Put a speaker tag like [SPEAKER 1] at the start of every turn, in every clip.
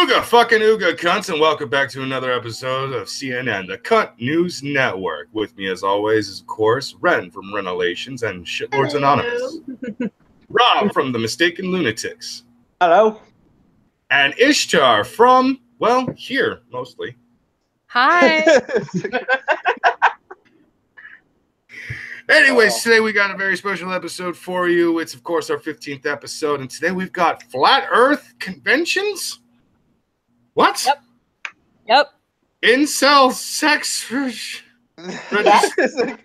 [SPEAKER 1] Ooga fucking ooga cunts, and welcome back to another episode of CNN, the Cunt News Network. With me, as always, is of course Ren from Renovations and Shitlords Anonymous, Rob from the Mistaken Lunatics,
[SPEAKER 2] Hello.
[SPEAKER 1] and Ishtar from well here mostly.
[SPEAKER 3] Hi.
[SPEAKER 1] Anyways,
[SPEAKER 2] Oh.
[SPEAKER 1] today we got a very special episode for you. It's of course our 15th episode, and today we've got flat Earth conventions. What?
[SPEAKER 3] Yep. Yep.
[SPEAKER 1] Incel sex.
[SPEAKER 2] That is like-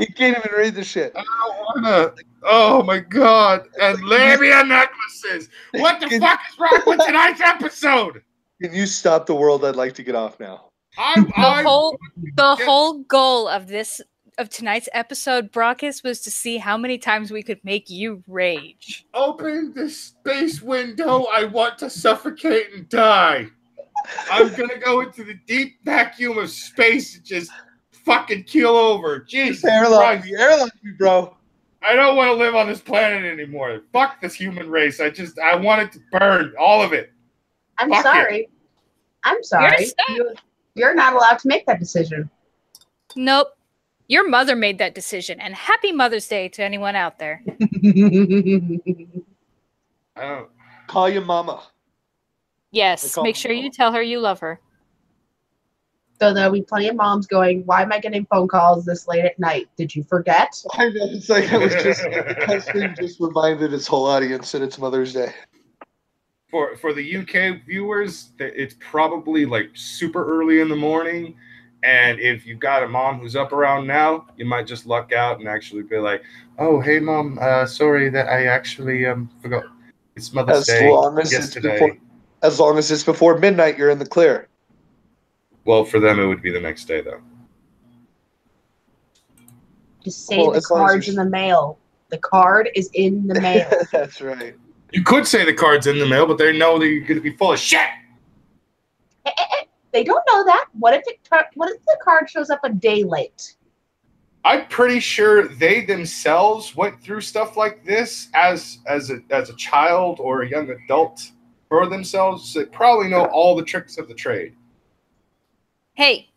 [SPEAKER 2] you can't even read the shit.
[SPEAKER 1] I don't wanna. Oh my god! And labia necklaces. What the
[SPEAKER 2] Can-
[SPEAKER 1] fuck is wrong with tonight's episode?
[SPEAKER 2] Can you stop the world? I'd like to get off now.
[SPEAKER 1] I,
[SPEAKER 3] The
[SPEAKER 1] I
[SPEAKER 3] whole the
[SPEAKER 1] Yeah.
[SPEAKER 3] whole goal of this of tonight's episode, Brockus, was to see how many times we could make you rage.
[SPEAKER 1] open the space window. I want to suffocate and die. I'm gonna go into the deep vacuum of space and just fucking keel over. Jesus
[SPEAKER 2] Airlock
[SPEAKER 1] Christ.
[SPEAKER 2] me, airlock me, bro.
[SPEAKER 1] I don't want to live on this planet anymore. Fuck this human race. I just I want it to burn. All of it.
[SPEAKER 4] I'm
[SPEAKER 1] Fuck it.
[SPEAKER 4] sorry. I'm sorry.
[SPEAKER 3] stuck.
[SPEAKER 4] You, you're not allowed to make that decision.
[SPEAKER 3] Nope. Your mother made that decision, and happy Mother's Day to anyone out there.
[SPEAKER 1] I don't oh.
[SPEAKER 2] Call your mama.
[SPEAKER 3] Yes, make
[SPEAKER 2] my
[SPEAKER 3] sure you tell her you love her.
[SPEAKER 4] so there'll be plenty of moms going, Why am I getting phone calls this late at night? Did you forget?
[SPEAKER 2] I know, it's like I was just, Husband just reminded his whole audience that it's Mother's Day.
[SPEAKER 1] for for the UK viewers, it's probably like super early in the morning. And if you've got a mom who's up around now, you might just luck out and actually be like, "Oh, hey, mom, uh, sorry that I actually um forgot. It's Mother's
[SPEAKER 2] As
[SPEAKER 1] Day
[SPEAKER 2] long as it's before, as long as it's before midnight, you're in the clear.
[SPEAKER 1] Well, for them, it would be the next day, though.
[SPEAKER 4] Just say
[SPEAKER 2] Well,
[SPEAKER 4] the
[SPEAKER 2] as long as
[SPEAKER 4] card's in the mail. The card is in the mail.
[SPEAKER 2] That's right.
[SPEAKER 1] You could say the card's in the mail, but they know that you're going to be full of shit.
[SPEAKER 4] They don't know that. What if it? What if the card shows up a day late?
[SPEAKER 1] I'm pretty sure they themselves went through stuff like this as as a as a child or a young adult for themselves. So they probably know all the tricks of the trade.
[SPEAKER 3] Hey,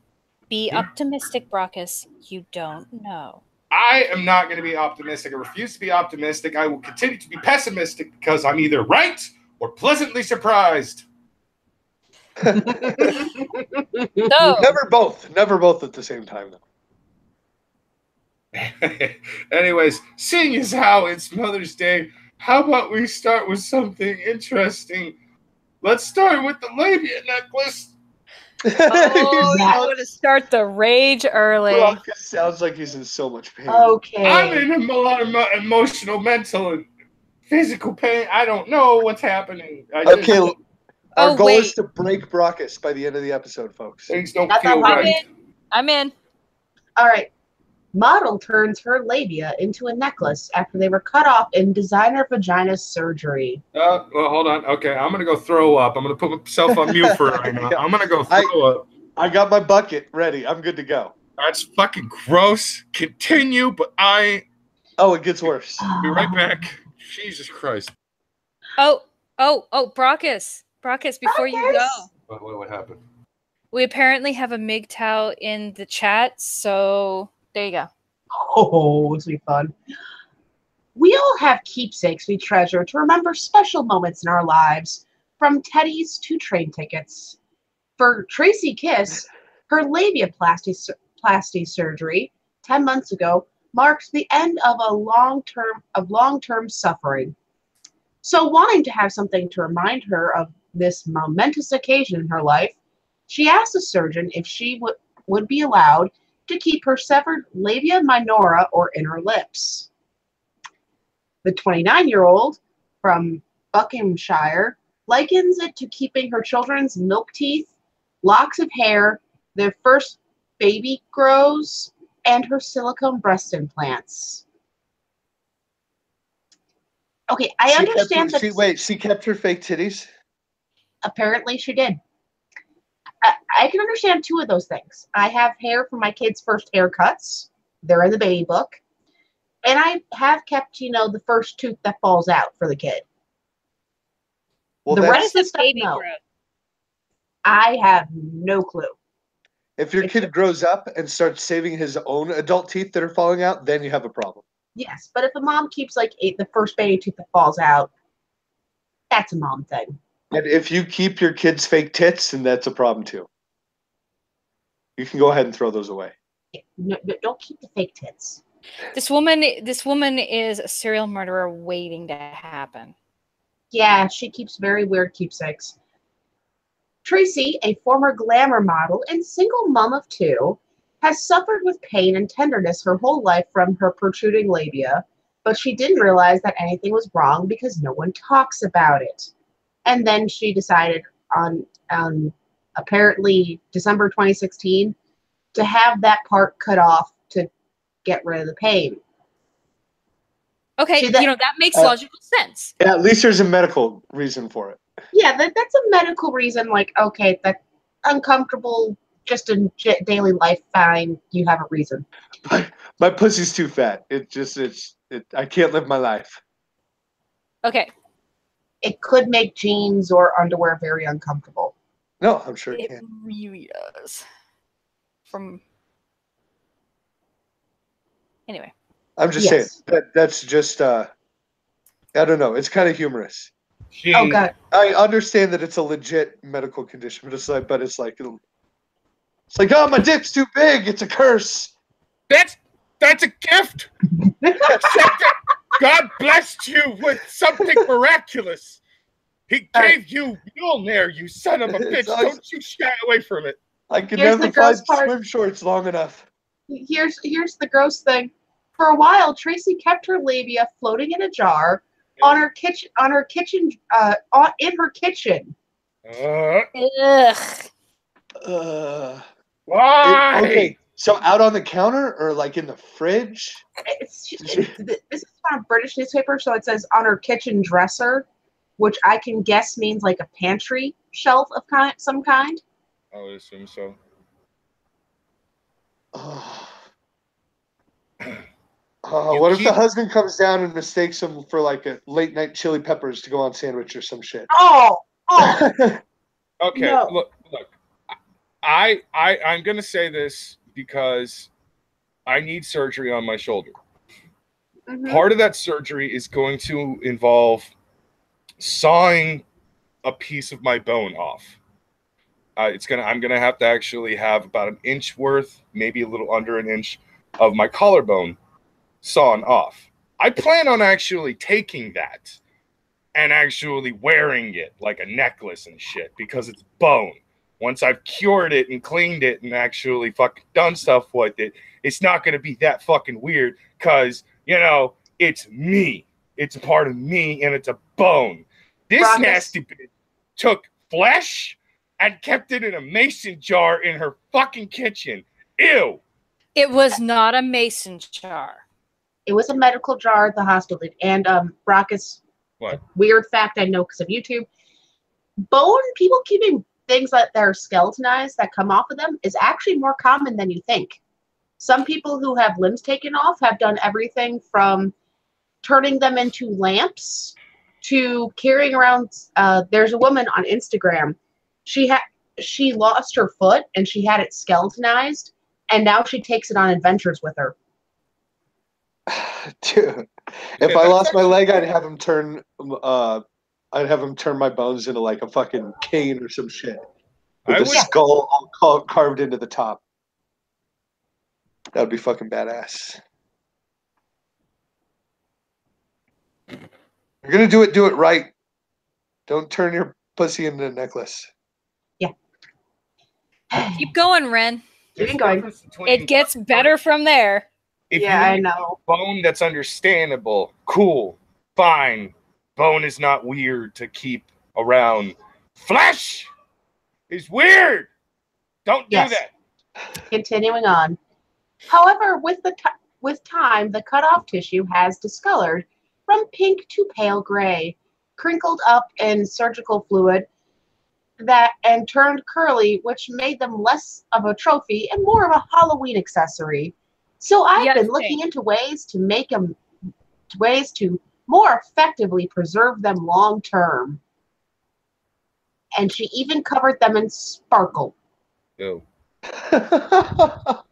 [SPEAKER 3] be
[SPEAKER 1] Yeah.
[SPEAKER 3] optimistic, Brockus. You don't know.
[SPEAKER 1] I am not going to be optimistic. I refuse to be optimistic. I will continue to be pessimistic because I'm either right or pleasantly surprised.
[SPEAKER 3] So,
[SPEAKER 2] Never both. Never both at the same time, though.
[SPEAKER 1] Anyways, seeing as how it's Mother's Day, how about we start with something interesting? Let's start with the labia necklace.
[SPEAKER 3] oh,
[SPEAKER 4] Yes.
[SPEAKER 3] you want to start the rage early.
[SPEAKER 2] Brock sounds like he's in so much pain.
[SPEAKER 4] okay.
[SPEAKER 1] I'm in a lot of emotional, mental, and physical pain. I don't know what's happening. I just-
[SPEAKER 2] Okay, our
[SPEAKER 3] Oh,
[SPEAKER 2] goal is to break Brockus by the end of the episode, folks.
[SPEAKER 1] things don't
[SPEAKER 4] That's
[SPEAKER 1] feel
[SPEAKER 4] right.
[SPEAKER 1] right.
[SPEAKER 3] I'm in.
[SPEAKER 4] All right. Model turns her labia into a necklace after they were cut off in designer vagina surgery.
[SPEAKER 1] Uh, well, hold on. Okay, I'm gonna go throw up. I'm gonna put myself on mute for right now. I'm gonna go
[SPEAKER 2] I-
[SPEAKER 1] throw up.
[SPEAKER 2] I got my bucket ready. I'm good to go.
[SPEAKER 1] That's fucking gross. Continue, but I
[SPEAKER 2] Oh, it gets worse.
[SPEAKER 1] be right back. Jesus Christ.
[SPEAKER 3] Oh, oh, oh, Brockus. Brockus, before you go.
[SPEAKER 1] What, what, what happened?
[SPEAKER 3] We apparently have a MGTOW in the chat, so there you go.
[SPEAKER 4] Oh, this will be fun. We all have keepsakes we treasure to remember special moments in our lives, from teddies to train tickets. For Tracy Kiss, her labiaplasty sur- plasty surgery 10 months ago marks the end of a long-term of long-term suffering. So wanting to have something to remind her of this momentous occasion in her life, she asked the surgeon if she would would be allowed to keep her severed labia minora or inner lips. The 29 year old from Buckinghamshire likens it to keeping her children's milk teeth, locks of hair, their first baby grows, and her silicone breast implants. Okay, I
[SPEAKER 2] She
[SPEAKER 4] understand
[SPEAKER 2] her-
[SPEAKER 4] that
[SPEAKER 2] She, wait, she kept her fake titties?
[SPEAKER 4] Apparently she did. I, I can understand two of those things. I have hair from my kids' first haircuts. They're in the baby book. And I have kept, you know, the first tooth that falls out for the kid.
[SPEAKER 2] Well,
[SPEAKER 4] The rest-
[SPEAKER 3] What
[SPEAKER 4] is
[SPEAKER 3] is
[SPEAKER 4] the
[SPEAKER 3] the baby
[SPEAKER 4] stuff, no.
[SPEAKER 3] growth?
[SPEAKER 4] I have no clue.
[SPEAKER 2] If your
[SPEAKER 4] It's
[SPEAKER 2] kid
[SPEAKER 4] a-
[SPEAKER 2] grows up and starts saving his own adult teeth that are falling out, then you have a problem.
[SPEAKER 4] Yes, but if a mom keeps like eight, the first baby tooth that falls out, that's a mom thing.
[SPEAKER 2] And if you keep your kid's fake tits, then that's a problem too. You can go ahead and throw those away.
[SPEAKER 4] No, no, don't keep the fake tits.
[SPEAKER 3] This woman, this woman is a serial murderer waiting to happen.
[SPEAKER 4] Yeah, she keeps very weird keepsakes. Tracy, a former glamour model and single mom of two, has suffered with pain and tenderness her whole life from her protruding labia, but she didn't realize that anything was wrong because no one talks about it. And then she decided on on apparently December 2016 to have that part cut off to get rid of the pain.
[SPEAKER 3] Okay,
[SPEAKER 4] See, that-
[SPEAKER 3] you know that makes
[SPEAKER 2] uh,
[SPEAKER 3] logical sense.
[SPEAKER 2] Yeah, at least there's a medical reason for it.
[SPEAKER 4] Yeah, that, that's a medical reason. Like, okay, that uncomfortable just in j- daily life. Fine, you have a reason.
[SPEAKER 2] My, my pussy's too fat. It just it's it. I can't live my life.
[SPEAKER 3] Okay,
[SPEAKER 4] It could make jeans or underwear very uncomfortable.
[SPEAKER 2] No, I'm sure it
[SPEAKER 3] it
[SPEAKER 2] can.
[SPEAKER 3] really does. From anyway,
[SPEAKER 2] I'm just
[SPEAKER 4] Yes.
[SPEAKER 2] saying that that's just uh I don't know. It's kind of humorous.
[SPEAKER 1] She,
[SPEAKER 4] Oh god,
[SPEAKER 2] I understand that it's a legit medical condition, but it's like, but it's like, it's like, oh, my dick's too big. It's a curse.
[SPEAKER 1] That's that's a gift. Accept it. God blessed you with something miraculous. He gave you Mjolnir, you son of a bitch.
[SPEAKER 2] It's
[SPEAKER 1] Don't you shy away from it.
[SPEAKER 2] I can
[SPEAKER 4] Here's
[SPEAKER 2] never
[SPEAKER 4] the
[SPEAKER 2] find
[SPEAKER 4] part.
[SPEAKER 2] swim shorts long enough.
[SPEAKER 4] here's here's the gross thing. For a while, Tracy kept her labia floating in a jar on her kitchen on her kitchen uh on, in her kitchen.
[SPEAKER 1] Uh,
[SPEAKER 3] ugh.
[SPEAKER 2] Uh,
[SPEAKER 1] why?
[SPEAKER 2] it- okay, so out on the counter or like in the fridge?
[SPEAKER 4] It's, it, this is from a British newspaper, so it says on her kitchen dresser, which I can guess means like a pantry shelf of kind, some kind.
[SPEAKER 1] I would assume so.
[SPEAKER 2] Oh. Oh,
[SPEAKER 1] You
[SPEAKER 2] what if the husband comes down and mistakes him for like a late night chili peppers to go on sandwich or some shit?
[SPEAKER 4] Oh, oh,
[SPEAKER 1] Okay,
[SPEAKER 4] No.
[SPEAKER 1] look, look. I I I'm gonna say this because I need surgery on my shoulder.
[SPEAKER 4] mhm.
[SPEAKER 1] Part of that surgery is going to involve sawing a piece of my bone off. Uh, it's gonna. I'm gonna have to actually have about an inch worth, maybe a little under an inch, of my collarbone sawn off. I plan on actually taking that and actually wearing it like a necklace and shit because it's bone. Once I've cured it and cleaned it and actually fucking done stuff with it, it's not gonna be that fucking weird because you know it's me. It's a part of me and it's a bone. This
[SPEAKER 4] Rockets.
[SPEAKER 1] nasty bitch took flesh and kept it in a mason jar in her fucking kitchen. Ew.
[SPEAKER 3] It was not a mason jar.
[SPEAKER 4] it was a medical jar at the hospital. And um, Brockus,
[SPEAKER 1] What?
[SPEAKER 4] weird fact I know because of YouTube, bone people keeping things that they're skeletonized that come off of them is actually more common than you think. Some people who have limbs taken off have done everything from turning them into lamps to carrying around. Uh, there's a woman on Instagram. She had she lost her foot and she had it skeletonized, and now she takes it on adventures with her.
[SPEAKER 2] Dude, if I lost my leg, I'd have him turn. Uh, I'd have him turn my bones into like a fucking cane or some shit with
[SPEAKER 1] I
[SPEAKER 2] the
[SPEAKER 1] would-
[SPEAKER 2] skull all ca- carved into the top. That would be fucking badass. You're gonna do it. Do it right. Don't turn your pussy into a necklace. Yeah.
[SPEAKER 3] Keep going, Ren.
[SPEAKER 4] Keep going.
[SPEAKER 3] It gets better from there.
[SPEAKER 1] If
[SPEAKER 4] yeah,
[SPEAKER 1] you
[SPEAKER 4] I know.
[SPEAKER 1] bone that's understandable, cool, fine. Bone is not weird to keep around. Flesh is weird. Don't do
[SPEAKER 4] Yes.
[SPEAKER 1] that.
[SPEAKER 4] Continuing on. However, with the ti with time, the cutoff tissue has discolored from pink to pale gray, crinkled up in surgical fluid that and turned curly, which made them less of a trophy and more of a Halloween accessory. So I've
[SPEAKER 3] Yes,
[SPEAKER 4] been looking into ways to make them ways to more effectively preserve them long term. and she even covered them in sparkle.
[SPEAKER 5] Ew.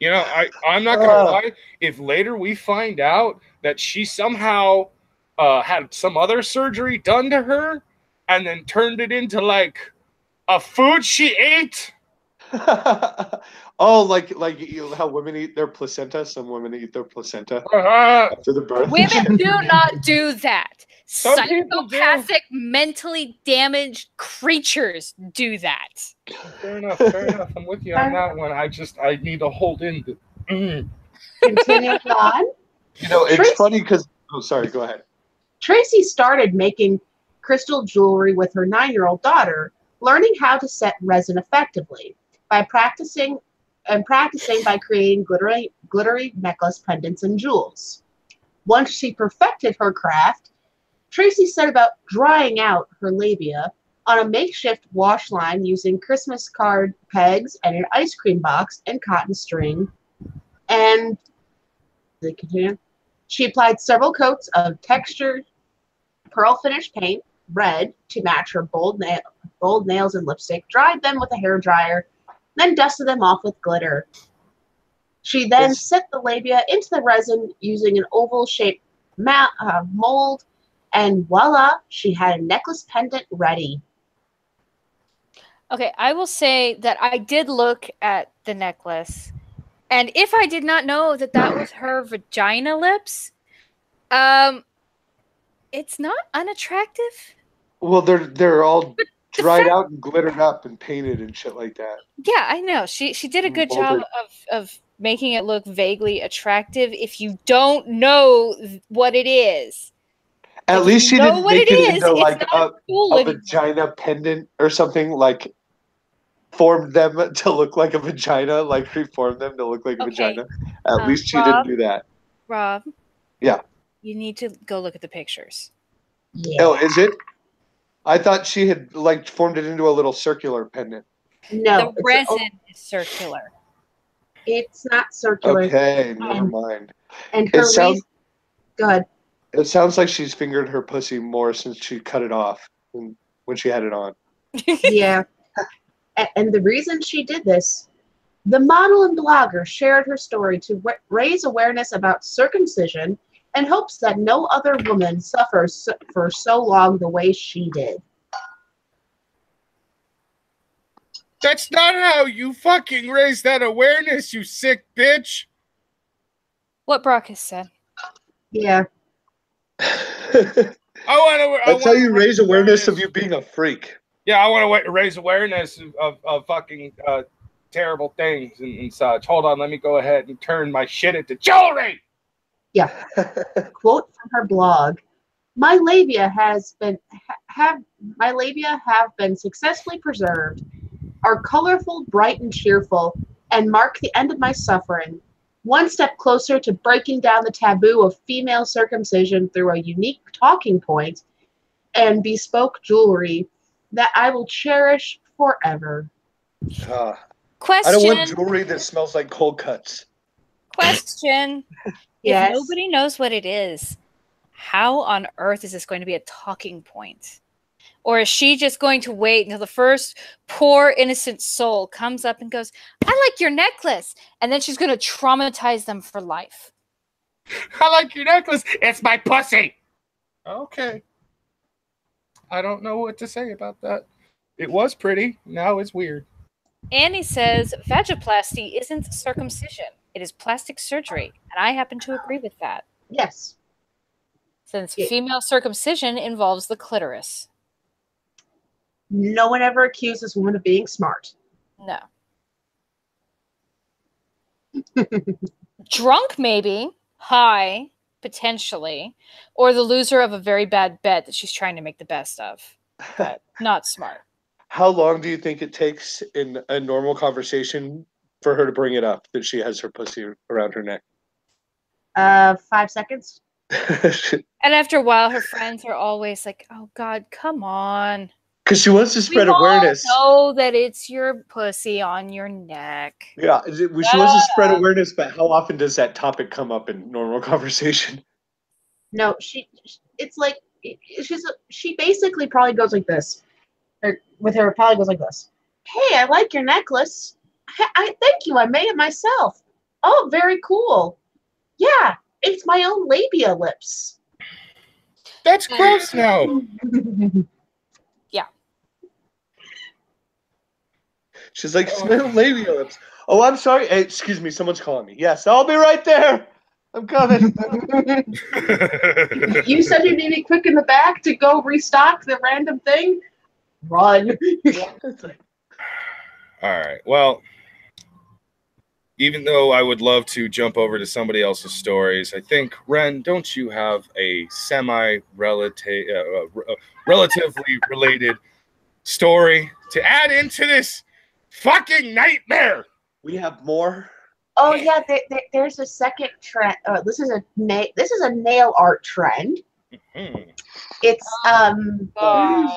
[SPEAKER 5] You know, I, I'm not gonna
[SPEAKER 2] Uh.
[SPEAKER 5] lie. If later we find out that she somehow uh, had some other surgery done to her and then turned it into like a food she ate,
[SPEAKER 2] oh, like like you know, how women eat their placenta. Some women eat their placenta
[SPEAKER 5] uh,
[SPEAKER 2] after the birth.
[SPEAKER 3] Women do not do that.
[SPEAKER 5] Some people do.
[SPEAKER 3] Psychopathic, mentally damaged creatures do that.
[SPEAKER 5] fair enough, fair enough. I'm with you on that one. I just I need to hold in. The, mm.
[SPEAKER 4] Continuing on,
[SPEAKER 2] You know, it's
[SPEAKER 4] Tracy-
[SPEAKER 2] funny because. Oh, sorry. Go ahead.
[SPEAKER 4] Tracy started making crystal jewelry with her nine year old daughter, learning how to set resin effectively by practicing and practicing by creating glittery, glittery necklace pendants and jewels. Once she perfected her craft, Tracy set about drying out her labia on a makeshift wash line using Christmas card pegs and an ice cream box and cotton string. And they continue. She applied several coats of textured pearl finish paint, red, to match her bold, nail, bold nails and lipstick, dried them with a hair dryer, then dusted them off with glitter. She then
[SPEAKER 2] Yes.
[SPEAKER 4] set the labia into the resin using an oval shaped ma- uh, mold, and voila, she had a necklace pendant ready.
[SPEAKER 3] Okay, I will say that I did look at the necklace, and if I did not know that that was her vagina lips, um, it's not unattractive.
[SPEAKER 2] Well, they're they're all
[SPEAKER 3] the
[SPEAKER 2] dried
[SPEAKER 3] fact-
[SPEAKER 2] out and glittered up and painted and shit like that.
[SPEAKER 3] Yeah, I know. She she did a good job of of making it look vaguely attractive. If you don't know what it is,
[SPEAKER 2] At
[SPEAKER 3] If
[SPEAKER 2] least she didn't
[SPEAKER 3] what
[SPEAKER 2] make
[SPEAKER 3] it
[SPEAKER 2] it
[SPEAKER 3] is,
[SPEAKER 2] into like a,
[SPEAKER 3] cool
[SPEAKER 2] a vagina pendant or something like formed them to look like a vagina, like reformed them to look like a
[SPEAKER 3] Okay.
[SPEAKER 2] vagina. At
[SPEAKER 3] Um,
[SPEAKER 2] least she
[SPEAKER 3] Rob?
[SPEAKER 2] didn't do that.
[SPEAKER 3] Rob.
[SPEAKER 2] Yeah.
[SPEAKER 3] You need to go look at the pictures.
[SPEAKER 4] Yeah.
[SPEAKER 2] Oh, is it? I thought she had like formed it into a little circular pendant.
[SPEAKER 4] no,
[SPEAKER 3] the
[SPEAKER 4] it's,
[SPEAKER 3] resin is circular.
[SPEAKER 4] it's not circular.
[SPEAKER 2] Okay, never
[SPEAKER 4] Um,
[SPEAKER 2] mind.
[SPEAKER 4] And her
[SPEAKER 2] It sounds
[SPEAKER 4] reason- Go ahead.
[SPEAKER 2] it sounds like she's fingered her pussy more since she cut it off when, when she had it on.
[SPEAKER 4] yeah. And the reason she did this, the model and blogger shared her story to raise awareness about circumcision and hopes that no other woman suffers for so long the way she did.
[SPEAKER 5] That's not how you fucking raise that awareness, you sick bitch.
[SPEAKER 3] What Brock has said.
[SPEAKER 4] Yeah.
[SPEAKER 2] That's
[SPEAKER 5] I want to.
[SPEAKER 2] how you raise awareness of you being a freak.
[SPEAKER 5] Yeah, I want to raise awareness of, of, of fucking uh, terrible things and, and such. Hold on, let me go ahead and turn my shit into jewelry.
[SPEAKER 4] Quote from her blog. My labia has been ha- have my labia have been successfully preserved, are colorful, bright, and cheerful, and mark the end of my suffering. One step closer to breaking down the taboo of female circumcision through a unique talking point and bespoke jewelry that I will cherish forever.
[SPEAKER 2] Uh, I don't want jewelry that smells like cold cuts.
[SPEAKER 3] Question.
[SPEAKER 4] Yes.
[SPEAKER 3] If nobody knows what it is, how on earth is this going to be a talking point? Or is she just going to wait until the first poor innocent soul comes up and goes, I like your necklace? And then she's going to traumatize them for life.
[SPEAKER 5] I like your necklace. It's my pussy. Okay. I don't know what to say about that. It was pretty. Now it's weird.
[SPEAKER 3] Annie says vagoplasty isn't circumcision, it is plastic surgery. And I happen to agree with that,
[SPEAKER 4] Yes.
[SPEAKER 3] since
[SPEAKER 4] Yeah.
[SPEAKER 3] female circumcision involves the clitoris.
[SPEAKER 4] No one ever accuses women of being smart.
[SPEAKER 3] No. Drunk, maybe. High, potentially. Or the loser of a very bad bet that she's trying to make the best of. But not smart.
[SPEAKER 2] How long do you think it takes in a normal conversation for her to bring it up that she has her pussy around her neck?
[SPEAKER 4] Uh, five seconds.
[SPEAKER 3] And after a while, her friends are always like, oh, God, come on.
[SPEAKER 2] Because she wants to spread
[SPEAKER 3] we
[SPEAKER 2] awareness.
[SPEAKER 3] all know that it's your pussy on your neck.
[SPEAKER 2] Yeah, is it- she wants to spread awareness, but how often does that topic come up in normal conversation?
[SPEAKER 4] No, she. It's like she's. She basically probably goes like this, or with her probably goes like this. Hey, I like your necklace. I, I thank you. I made it myself. Oh, very cool. Yeah, it's my own labia lips.
[SPEAKER 1] That's gross now. Yeah.
[SPEAKER 2] She's like, smell labia lips. Oh, I'm sorry. Hey, excuse me, someone's calling me. Yes, I'll be right there. I'm coming.
[SPEAKER 4] you said you need me quick in the back to go restock the random thing. Run.
[SPEAKER 1] All right. Well, even though I would love to jump over to somebody else's stories, I think Ren, don't you have a semi-relative, uh, uh, relatively related story to add into this fucking nightmare?
[SPEAKER 2] we have more.
[SPEAKER 4] Oh yeah, there, there, there's a second trend. Uh, this is a na- this is a nail art trend.
[SPEAKER 1] Hmm.
[SPEAKER 4] It's um
[SPEAKER 3] God.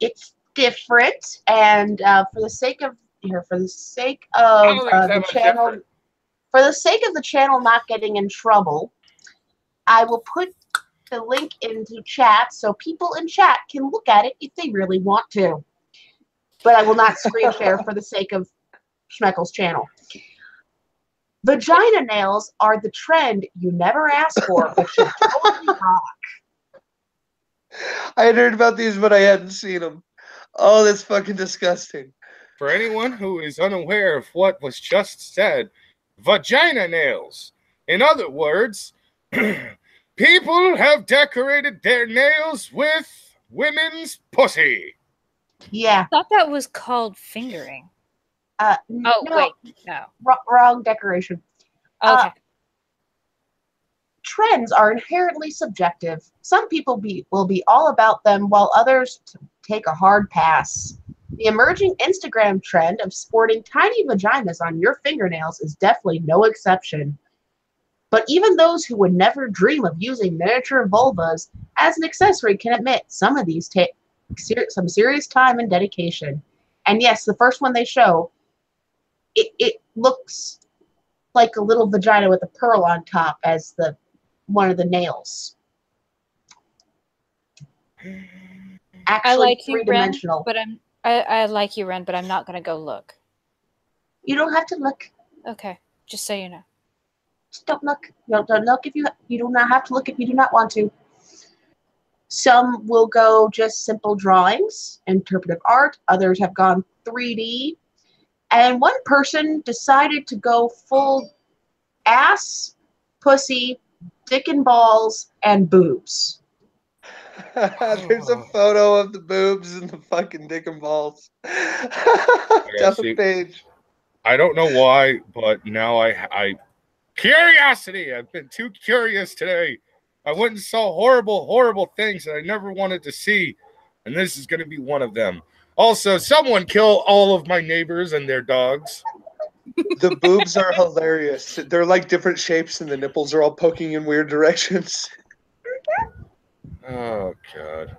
[SPEAKER 4] it's different, and uh, for the sake of here, for the sake of
[SPEAKER 1] I don't think
[SPEAKER 4] uh, the channel,
[SPEAKER 1] different.
[SPEAKER 4] for the sake of the channel not getting in trouble, I will put the link into chat so people in chat can look at it if they really want to. But I will not screen share for the sake of Schmeckle's channel. Vagina nails are the trend you never asked for, but should totally rock.
[SPEAKER 2] I had heard about these, but I hadn't seen them. Oh, that's fucking disgusting.
[SPEAKER 1] For anyone who is unaware of what was just said, vagina nails. In other words, people have decorated their nails with women's pussy.
[SPEAKER 4] Yeah.
[SPEAKER 3] I thought that was called fingering.
[SPEAKER 4] Uh,
[SPEAKER 3] Oh
[SPEAKER 4] no,
[SPEAKER 3] wait, no.
[SPEAKER 4] wr- wrong decoration.
[SPEAKER 3] Okay.
[SPEAKER 4] Uh, Trends are inherently subjective. Some people be, will be all about them, while others t- take a hard pass. The emerging Instagram trend of sporting tiny vaginas on your fingernails is definitely no exception. But even those who would never dream of using miniature vulvas as an accessory can admit some of these take ser- some serious time and dedication. And yes, the first one they show, it, it looks like a little vagina with a pearl on top as the one of the nails. Actually,
[SPEAKER 3] I like you,
[SPEAKER 4] dimensional.
[SPEAKER 3] but I'm I, I like you, Ren, but I'm not gonna go look.
[SPEAKER 4] You don't have to look.
[SPEAKER 3] Okay, just so you know.
[SPEAKER 4] Just don't look. Don't look if you you do not have to look if you do not want to. Some will go just simple drawings, interpretive art. Others have gone 3D. And one person decided to go full ass, pussy, dick and balls, and boobs.
[SPEAKER 2] There's a photo of the boobs and the fucking dick and balls. Down
[SPEAKER 1] see.
[SPEAKER 2] page.
[SPEAKER 1] I don't know why, but now I I curiosity. I've been too curious today. I went and saw horrible, horrible things that I never wanted to see, and this is going to be one of them. Also, someone kill all of my neighbors and their dogs.
[SPEAKER 2] The boobs are hilarious. They're like different shapes, and the nipples are all poking in weird directions.
[SPEAKER 1] Oh god.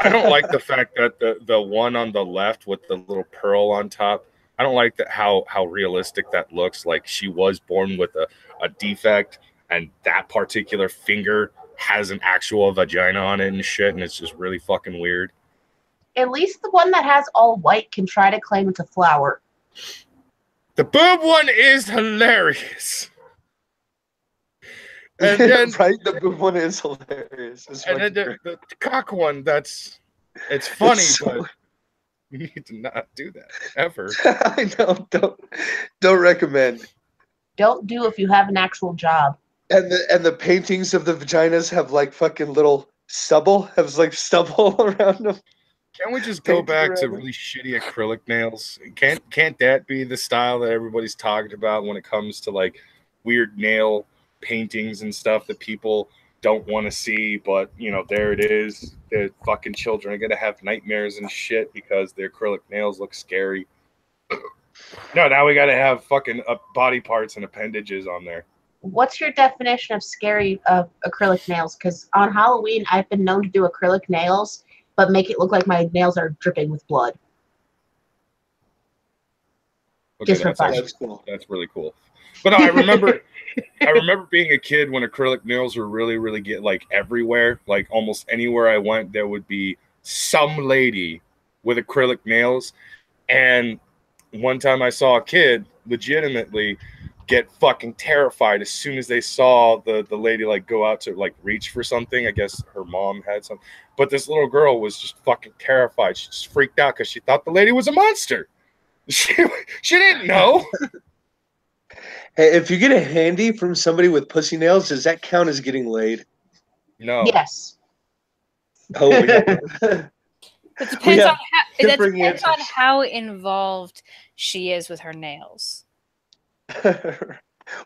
[SPEAKER 1] I don't like the fact that the the one on the left with the little pearl on top. I don't like that how how realistic that looks. Like she was born with a, a defect, and that particular finger has an actual vagina on it and shit, and it's just really fucking weird.
[SPEAKER 4] At least the one that has all white can try to claim it's a flower.
[SPEAKER 1] The boob one is hilarious. And then
[SPEAKER 2] right, the boob one is hilarious. It's
[SPEAKER 1] and then the, the cock one, that's it's funny,
[SPEAKER 2] It's so-
[SPEAKER 1] but you need to not do that ever.
[SPEAKER 2] I know. Don't don't recommend.
[SPEAKER 4] Don't do if you have an actual job.
[SPEAKER 2] And the and the paintings of the vaginas have like fucking little stubble. Has like stubble around them.
[SPEAKER 1] Can't we just go
[SPEAKER 2] Painted
[SPEAKER 1] back to really shitty acrylic nails? Can't can't that be the style that everybody's talking about when it comes to like weird nail paintings and stuff that people don't want to see, but you know, there it is. The fucking children are gonna have nightmares and shit because their acrylic nails look scary. no, now we gotta have fucking uh, body parts and appendages on there.
[SPEAKER 4] What's your definition of scary of acrylic nails? Because on Halloween, I've been known to do acrylic nails, but make it look like my nails are dripping with blood.
[SPEAKER 1] Okay,
[SPEAKER 4] Just for
[SPEAKER 1] that's
[SPEAKER 4] fun.
[SPEAKER 1] actually-
[SPEAKER 2] That's cool.
[SPEAKER 1] That's really cool. But no, I remember I remember being a kid when acrylic nails were really, really get like everywhere. Like almost anywhere I went, there would be some lady with acrylic nails. And one time I saw a kid legitimately get fucking terrified as soon as they saw the the lady like go out to like reach for something. I guess her mom had some, but this little girl was just fucking terrified. She just freaked out because she thought the lady was a monster. She she didn't know.
[SPEAKER 2] Hey, if you get a handy from somebody with pussy nails, does that count as getting laid?
[SPEAKER 1] No.
[SPEAKER 4] Yes.
[SPEAKER 2] Oh, yeah.
[SPEAKER 3] It depends on how, it depends on how involved she is with her nails.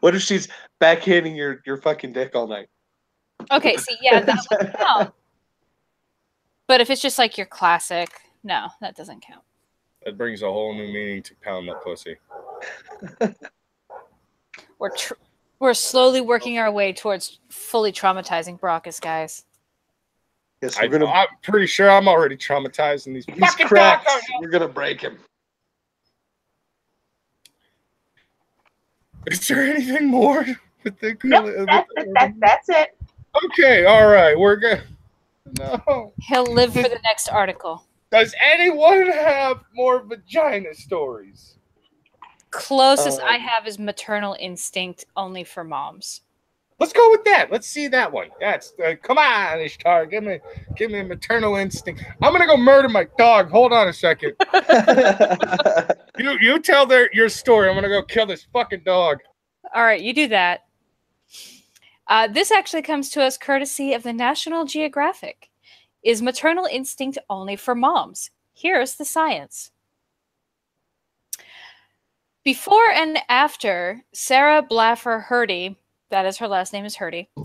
[SPEAKER 2] what if she's backhanding your, your fucking dick all night?
[SPEAKER 3] Okay, see, yeah, that would count. But if it's just like your classic, no, that doesn't count.
[SPEAKER 1] That brings a whole new meaning to pound that pussy.
[SPEAKER 3] We're tr- we're slowly working our way towards fully traumatizing Brockus, guys.
[SPEAKER 2] Yes,
[SPEAKER 1] I,
[SPEAKER 2] we're gonna.
[SPEAKER 1] I'm pretty sure I'm already traumatized in these
[SPEAKER 2] He's
[SPEAKER 1] fucking
[SPEAKER 2] cracked.
[SPEAKER 1] dogs.
[SPEAKER 2] We're gonna break him.
[SPEAKER 1] Is there anything more with the
[SPEAKER 4] Nope,
[SPEAKER 1] acrylic?
[SPEAKER 4] that's it. That, that's it.
[SPEAKER 1] Okay, all right, we're good. No.
[SPEAKER 3] He'll live for the next article.
[SPEAKER 1] Does anyone have more vagina stories?
[SPEAKER 3] Closest
[SPEAKER 2] Uh,
[SPEAKER 3] I have is maternal instinct only for moms.
[SPEAKER 1] Let's go with that. Let's see that one. That's uh, come on, Ishtar. Give me, give me maternal instinct. I'm gonna go murder my dog. Hold on a second. You, you tell their your story. I'm gonna go kill this fucking dog.
[SPEAKER 3] All right, you do that. Uh, this actually comes to us courtesy of the National Geographic. Is maternal instinct only for moms? Here's the science. Before and after Sarah Blaffer Hrdy, that is her last name is Hrdy, hmm.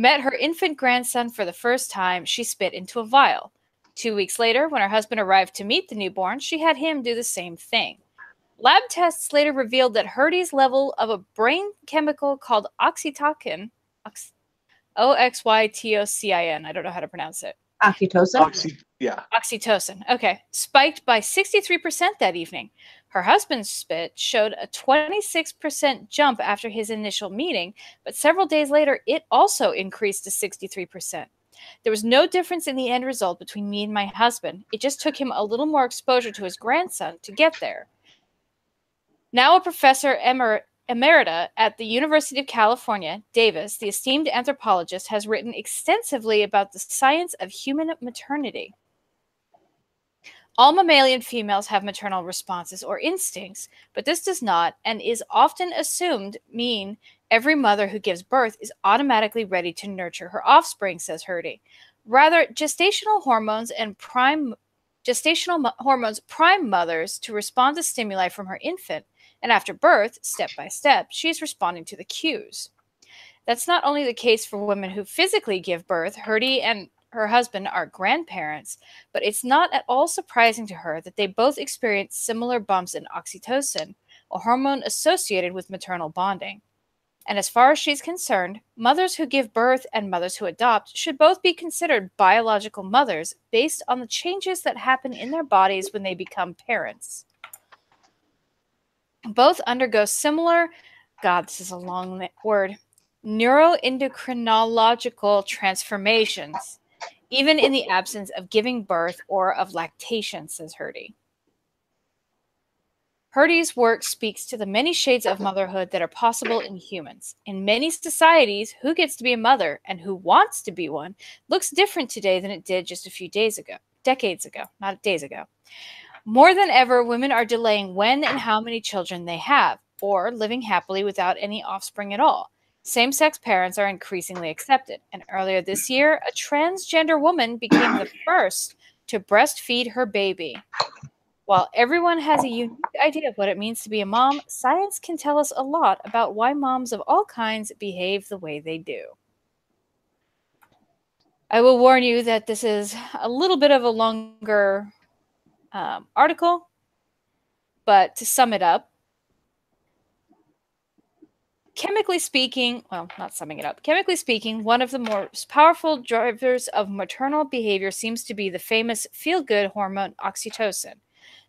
[SPEAKER 3] met her infant grandson for the first time, she spit into a vial. Two weeks later, when her husband arrived to meet the newborn, she had him do the same thing. Lab tests later revealed that Hrdy's level of a brain chemical called oxytocin, ox- O X Y T O C I N, I don't know how to pronounce it,
[SPEAKER 4] Oxytocin.
[SPEAKER 2] Oxy, yeah.
[SPEAKER 3] oxytocin, okay, spiked by 63% that evening. Her husband's spit showed a 26% jump after his initial meeting, but several days later, it also increased to 63%. There was no difference in the end result between me and my husband. It just took him a little more exposure to his grandson to get there. Now a professor emer- emerita at the University of California, Davis, the esteemed anthropologist, has written extensively about the science of human maternity. All mammalian females have maternal responses or instincts, but this does not and is often assumed mean every mother who gives birth is automatically ready to nurture her offspring, says Hrdy. Rather, gestational hormones and prime gestational mo- hormones prime mothers to respond to stimuli from her infant, and after birth, step by step, she is responding to the cues. That's not only the case for women who physically give birth. Hrdy and her husband are grandparents, but it's not at all surprising to her that they both experience similar bumps in oxytocin, a hormone associated with maternal bonding. And as far as she's concerned, mothers who give birth and mothers who adopt should both be considered biological mothers based on the changes that happen in their bodies when they become parents. Both undergo similar, God, this is a long word, neuroendocrinological transformations, even in the absence of giving birth or of lactation, says Hrdy. Hrdy's work speaks to the many shades of motherhood that are possible in humans. In many societies, who gets to be a mother and who wants to be one looks different today than it did just a few days ago, decades ago, not days ago. More than ever, women are delaying when and how many children they have, or living happily without any offspring at all. Same sex parents are increasingly accepted, and earlier this year, a transgender woman became the first to breastfeed her baby. While everyone has a unique idea of what it means to be a mom, science can tell us a lot about why moms of all kinds behave the way they do. I will warn you that this is a little bit of a longer um, article, but to sum it up, chemically speaking, well, not summing it up, chemically speaking, one of the most powerful drivers of maternal behavior seems to be the famous feel good hormone oxytocin.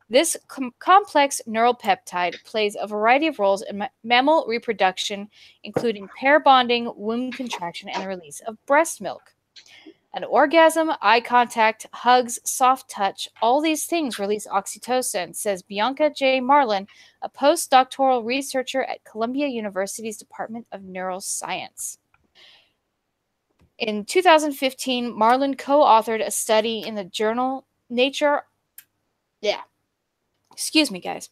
[SPEAKER 3] This com- complex neural peptide plays a variety of roles in ma- mammal reproduction, including pair bonding, womb contraction, and the release of breast milk. An orgasm, eye contact, hugs, soft touch, all these things release oxytocin, says Bianca J. Marlin, a postdoctoral researcher at Columbia University's Department of Neuroscience. In 2015, Marlin co authored a study in the journal Nature. Yeah. Excuse me, guys.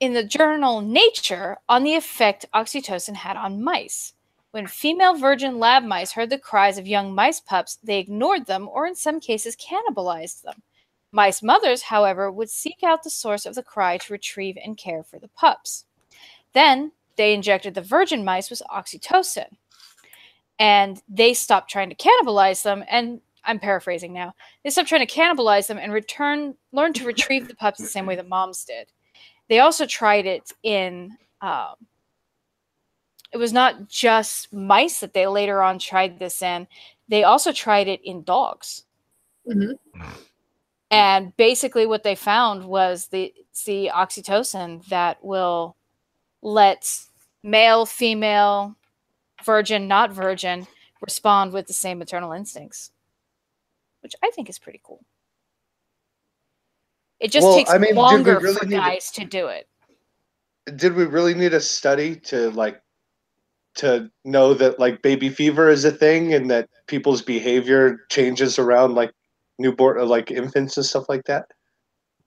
[SPEAKER 3] In the journal Nature on the effect oxytocin had on mice. When female virgin lab mice heard the cries of young mice pups, they ignored them or, in some cases, cannibalized them. Mice mothers, however, would seek out the source of the cry to retrieve and care for the pups. Then they injected the virgin mice with oxytocin and they stopped trying to cannibalize them and i'm paraphrasing now they stopped trying to cannibalize them and return learn to retrieve the pups the same way that moms did they also tried it in um, it was not just mice that they later on tried this in they also tried it in dogs
[SPEAKER 4] Mhm.
[SPEAKER 3] and basically what they found was the the oxytocin that will let male female virgin, not virgin, respond with the same maternal instincts, which I think is pretty cool. It just
[SPEAKER 2] Well,
[SPEAKER 3] takes
[SPEAKER 2] I mean,
[SPEAKER 3] longer
[SPEAKER 2] really
[SPEAKER 3] for
[SPEAKER 2] need to-
[SPEAKER 3] guys to do it.
[SPEAKER 2] Did we really need a study to like to know that like baby fever is a thing and that people's behavior changes around like newborn or like infants and stuff like that?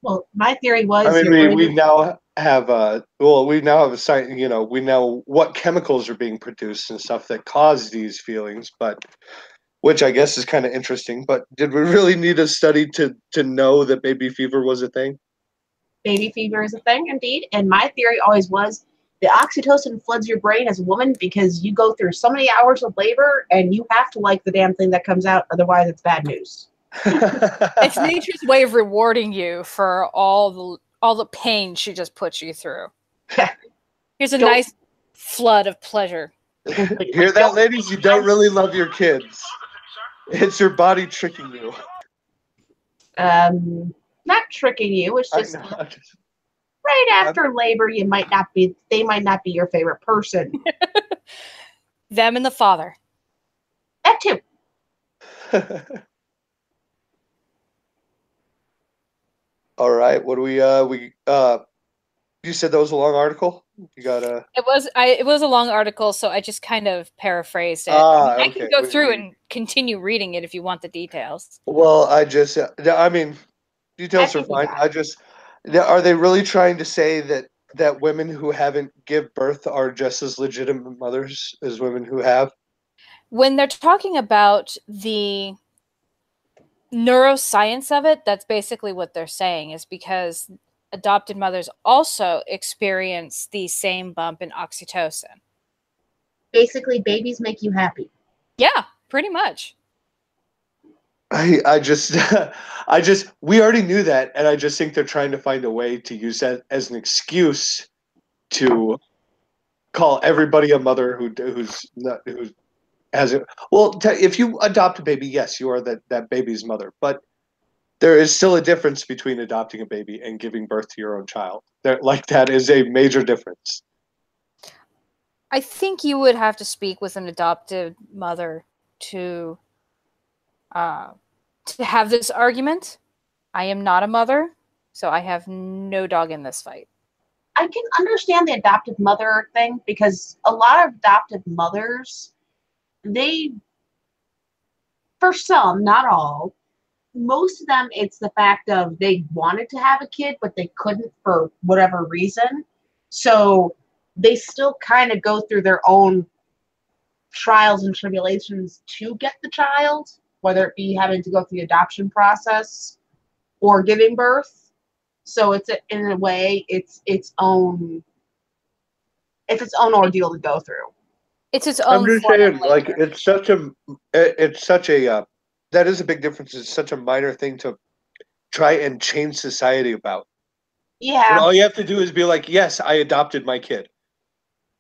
[SPEAKER 4] Well, my theory was
[SPEAKER 2] I mean, we, we
[SPEAKER 4] to-
[SPEAKER 2] now have a well, we now have a science. You know, we know what chemicals are being produced and stuff that cause these feelings, but which I guess is kind of interesting. But did we really need a study to to know that baby fever was a thing?
[SPEAKER 4] baby fever is a thing indeed and my theory always was the oxytocin floods your brain as a woman because you go through so many hours of labor and you have to like the damn thing that comes out otherwise it's bad news
[SPEAKER 3] It's nature's way of rewarding you for all the all the pain she just puts you through. Here's a
[SPEAKER 4] Don't-
[SPEAKER 3] nice flood of pleasure.
[SPEAKER 2] Hear that, ladies? You don't really love your kids. It's your body tricking you.
[SPEAKER 4] um not tricking you it's
[SPEAKER 2] I
[SPEAKER 4] just
[SPEAKER 2] know, I just-
[SPEAKER 4] right after labor you might not be they might not be your favorite person
[SPEAKER 3] Them and the father.
[SPEAKER 4] that too
[SPEAKER 2] All right. What do we? Uh, we. Uh, you said that was a long article. You got a.
[SPEAKER 3] It was I it was a long article, so I just kind of paraphrased it.
[SPEAKER 2] Ah,
[SPEAKER 3] I can
[SPEAKER 2] okay.
[SPEAKER 3] go
[SPEAKER 2] We-
[SPEAKER 3] through
[SPEAKER 2] we-
[SPEAKER 3] and continue reading it if you want the details.
[SPEAKER 2] Well, I just. uh, I mean, details
[SPEAKER 4] I
[SPEAKER 2] are fine. I just. Are they really trying to say that that women who haven't give birth are just as legitimate mothers as women who have?
[SPEAKER 3] When they're talking about the neuroscience of it, that's basically what they're saying is because adopted mothers also experience the same bump in oxytocin.
[SPEAKER 4] basically babies make you happy
[SPEAKER 3] Yeah, pretty much.
[SPEAKER 2] I, I just, I just, we already knew that, and I just think they're trying to find a way to use that as an excuse to call everybody a mother who who's not who has. Well, te- if you adopt a baby, yes, you are that that baby's mother, but there is still a difference between adopting a baby and giving birth to your own child. There, like that is a major difference.
[SPEAKER 3] I think you would have to speak with an adopted mother to uh, to have this argument. I am not a mother, so I have no dog in this fight.
[SPEAKER 4] I can understand the adoptive mother thing because a lot of adoptive mothers, they, for some, not all, most of them, it's the fact of they wanted to have a kid, but they couldn't for whatever reason. So they still kind of go through their own trials and tribulations to get the child, whether it be having to go through the adoption process or giving birth. So it's a, in a way, it's its own, it's its own ordeal to go through.
[SPEAKER 3] It's its own.
[SPEAKER 2] I'm
[SPEAKER 3] own.
[SPEAKER 2] just saying, like it's such a, it- it's such a, uh, that is a big difference. It's such a minor thing to try and change society about. Yeah. And
[SPEAKER 4] Yeah,
[SPEAKER 2] all you have to do is be like, yes, I adopted my kid.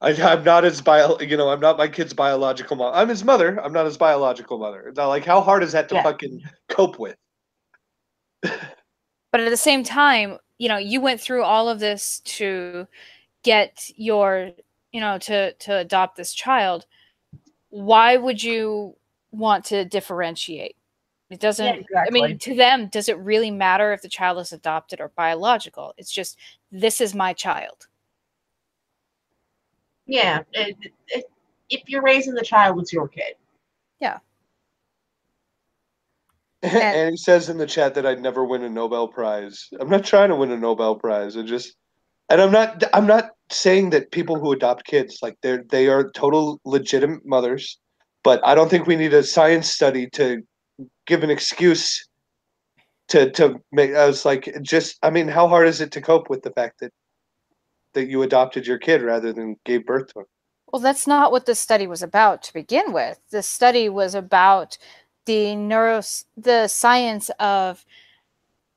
[SPEAKER 2] I, I'm not his bio, you know, I'm not my kid's biological mom. I'm his mother. I'm not his biological mother. Now, like, how hard is that to
[SPEAKER 4] Yeah.
[SPEAKER 2] fucking cope with?
[SPEAKER 3] but at the same time, you know you went through all of this to get your you know to to adopt this child why would you want to differentiate it doesn't
[SPEAKER 4] Yeah,
[SPEAKER 3] i mean to them does it really matter if the child is adopted or biological it's just this is my child
[SPEAKER 4] Yeah. it- it- if you're raising the child, it's your kid. Yeah.
[SPEAKER 2] And he says in the chat that I'd never win a Nobel Prize. I'm not trying to win a Nobel Prize. I just, and I'm not. I'm not saying that people who adopt kids like they're they are total legitimate mothers, but I don't think we need a science study to give an excuse to to make. I was like, just. I mean, how hard is it to cope with the fact that that you adopted your kid rather than gave birth to him?
[SPEAKER 3] Well, that's not what this study was about to begin with. The study was about the neuro the science of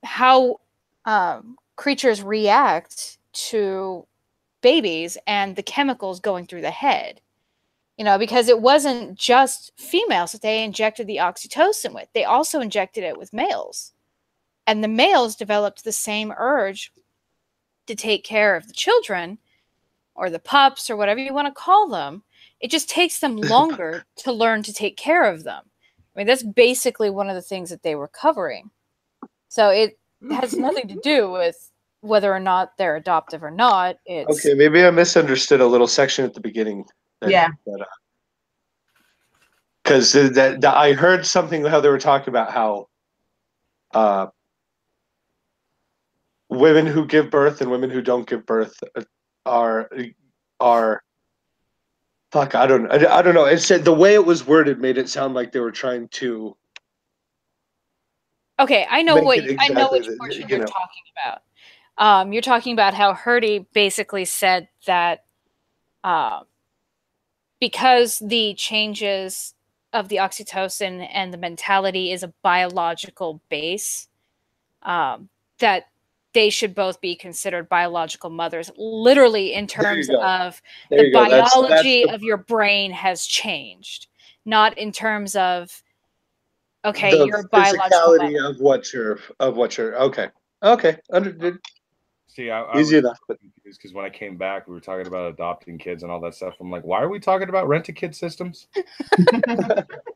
[SPEAKER 3] how um, creatures react to babies and the chemicals going through the head. You know, because it wasn't just females that they injected the oxytocin with; they also injected it with males, and the males developed the same urge to take care of the children or the pups or whatever you want to call them it just takes them longer to learn to take care of them i mean that's basically one of the things that they were covering so it has nothing to do with whether or not they're adoptive or not it's
[SPEAKER 2] Okay, maybe I misunderstood a little section at the beginning. that-
[SPEAKER 4] Yeah.
[SPEAKER 2] that, because that, that I heard something how they were talking about how uh, women who give birth and women who don't give birth are are fuck I don't I, I don't know it said the way it was worded made it sound like they were trying to
[SPEAKER 3] okay i know what
[SPEAKER 2] it
[SPEAKER 3] i know
[SPEAKER 2] exactly
[SPEAKER 3] which portion
[SPEAKER 2] you
[SPEAKER 3] you're
[SPEAKER 2] know.
[SPEAKER 3] talking about um, you're talking about how Hrdy basically said that uh, because the changes of the oxytocin and the mentality is a biological base, um, that they should both be considered biological mothers, literally in terms of
[SPEAKER 2] there
[SPEAKER 3] the
[SPEAKER 2] you go. That's- that's
[SPEAKER 3] biology
[SPEAKER 2] the-
[SPEAKER 3] of your brain has changed, not in terms of okay,
[SPEAKER 2] the
[SPEAKER 3] you're biological mother.
[SPEAKER 2] of what you're of what you're okay okay under,
[SPEAKER 1] See, I, I
[SPEAKER 2] easy
[SPEAKER 1] was
[SPEAKER 2] enough but
[SPEAKER 1] confused because when I came back, we were talking about adopting kids and all that stuff. I'm like, why are we talking about rent-a-kid systems?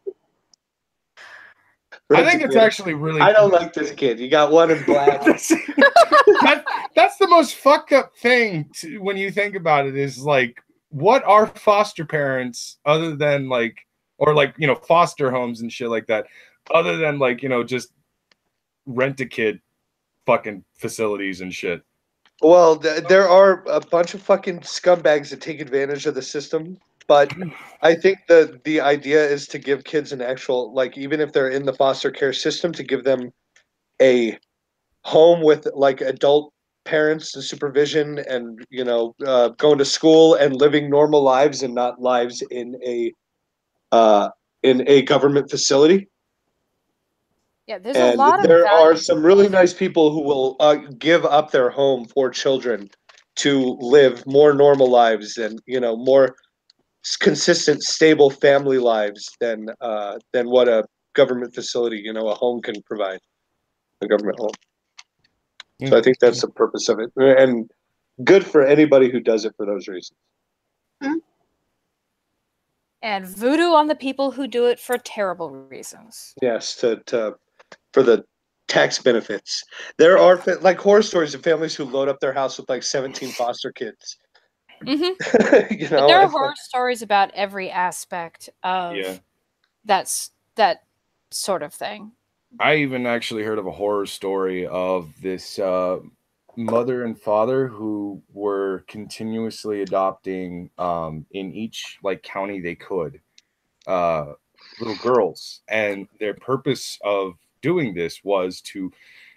[SPEAKER 1] I think it's actually really.
[SPEAKER 2] I don't like this kid. You got one in black.
[SPEAKER 1] that, that's the most fucked up thing to, when you think about it is like what are foster parents other than like or like you know foster homes and shit like that other than like you know just rent a kid fucking facilities and shit
[SPEAKER 2] Well, th- there are a bunch of fucking scumbags that take advantage of the system, but I think the the idea is to give kids an actual like even if they're in the foster care system to give them a home with like adult parents and supervision and you know uh, going to school and living normal lives and not lives in a uh, in a government facility.
[SPEAKER 3] Yeah, there's a lot of
[SPEAKER 2] there are some really nice people who will uh, give up their home for children to live more normal lives and you know more consistent stable family lives than uh, than what a government facility you know a home can provide a government home. So i think that's the purpose of it. And good for anybody who does it for those reasons.
[SPEAKER 3] And voodoo on the people who do it for terrible reasons.
[SPEAKER 2] yes to, to for the tax benefits. There are like horror stories of families who load up their house with like 17 foster kids
[SPEAKER 3] hmm
[SPEAKER 2] you
[SPEAKER 3] But
[SPEAKER 2] know
[SPEAKER 3] there are
[SPEAKER 2] it's like-
[SPEAKER 3] horror stories about every aspect of
[SPEAKER 1] yeah.
[SPEAKER 3] that's that sort of thing.
[SPEAKER 1] i even actually heard of a horror story of this uh mother and father who were continuously adopting um in each like county they could uh little girls. And their purpose of doing this was to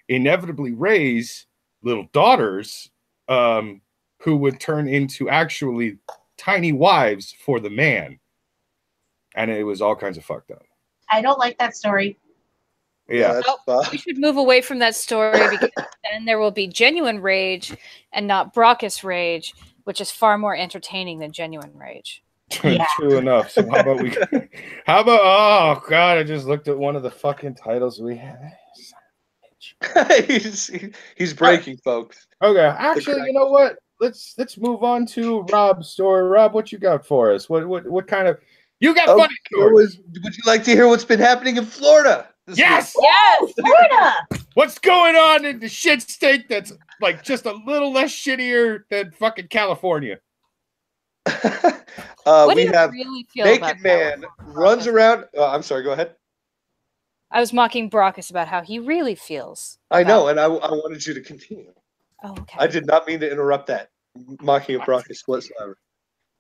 [SPEAKER 1] inevitably raise little daughters um who would turn into actually tiny wives for the man and it was all kinds of fucked up
[SPEAKER 4] I don't like that story.
[SPEAKER 1] yeah
[SPEAKER 2] that's
[SPEAKER 3] Nope.
[SPEAKER 2] fu-
[SPEAKER 3] We should move away from that story because then there will be genuine rage and not Brockus rage, which is far more entertaining than genuine rage.
[SPEAKER 4] Yeah.
[SPEAKER 1] True enough. So how about we? How about? Oh God! I just looked at one of the fucking titles we have. Son of a bitch.
[SPEAKER 2] he's he's breaking, folks.
[SPEAKER 1] Okay, actually, you know what? Let's let's move on to Rob's story. Rob, what you got for us? What what what kind of you got
[SPEAKER 2] Oh,
[SPEAKER 1] funny
[SPEAKER 2] It
[SPEAKER 1] stories?
[SPEAKER 2] was- would you like to hear what's been happening in Florida? this
[SPEAKER 1] Yes.
[SPEAKER 3] Yes.
[SPEAKER 4] Florida.
[SPEAKER 1] What's going on in the shit state that's like just a little less shittier than fucking California?
[SPEAKER 2] uh,
[SPEAKER 3] what do
[SPEAKER 2] we
[SPEAKER 3] you
[SPEAKER 2] have
[SPEAKER 3] really feel about
[SPEAKER 2] naked man
[SPEAKER 3] that?
[SPEAKER 2] runs around. Uh, I'm sorry. Go ahead.
[SPEAKER 3] I was mocking Brockus about how he really feels.
[SPEAKER 2] I know, and I, I wanted you to continue.
[SPEAKER 3] Oh, okay.
[SPEAKER 2] I did not mean to interrupt that. Mocking of Brockus whatsoever.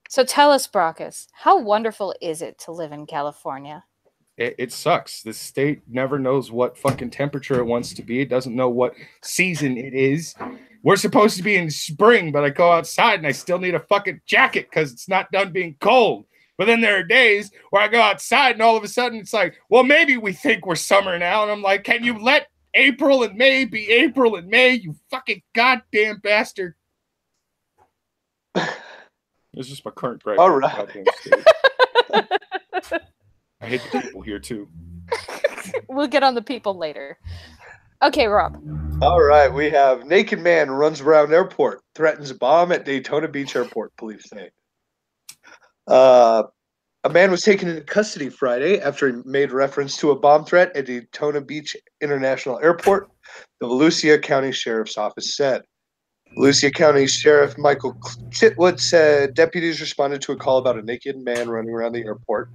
[SPEAKER 3] So tell us, Brockus, how wonderful is it to live in California?
[SPEAKER 1] It, it sucks. The state never knows what fucking temperature it wants to be. It doesn't know what season it is. We're supposed to be in spring, but I go outside and I still need a fucking jacket because it's not done being cold. But then there are days where I go outside and all of a sudden it's like, well, maybe we think we're summer now. And I'm like, can you let April and May be April and May, you fucking goddamn bastard? It's just my current gripe.
[SPEAKER 2] All
[SPEAKER 1] with the
[SPEAKER 2] right.
[SPEAKER 1] goddamn state. I hate the people here too.
[SPEAKER 3] We'll get on the people later. Okay, Rob.
[SPEAKER 2] All right, we have naked man runs around airport, threatens bomb at Daytona Beach Airport. Police say. Uh, a man was taken into custody Friday after he made reference to a bomb threat at Daytona Beach International Airport. The Volusia County Sheriff's Office said. Volusia County Sheriff Michael Chitwood said deputies responded to a call about a naked man running around the airport.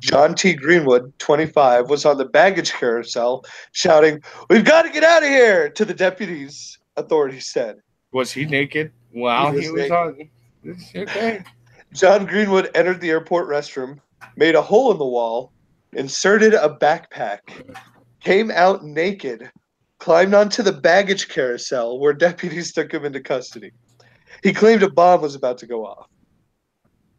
[SPEAKER 2] John T. Greenwood, 25, was on the baggage carousel shouting, We've got to get out of here to the deputies, authorities said.
[SPEAKER 1] Was he naked? While
[SPEAKER 2] He
[SPEAKER 1] he
[SPEAKER 2] was
[SPEAKER 1] was, on. Okay.
[SPEAKER 2] John Greenwood entered the airport restroom, made a hole in the wall, inserted a backpack, came out naked, climbed onto the baggage carousel where deputies took him into custody. He claimed a bomb was about to go off.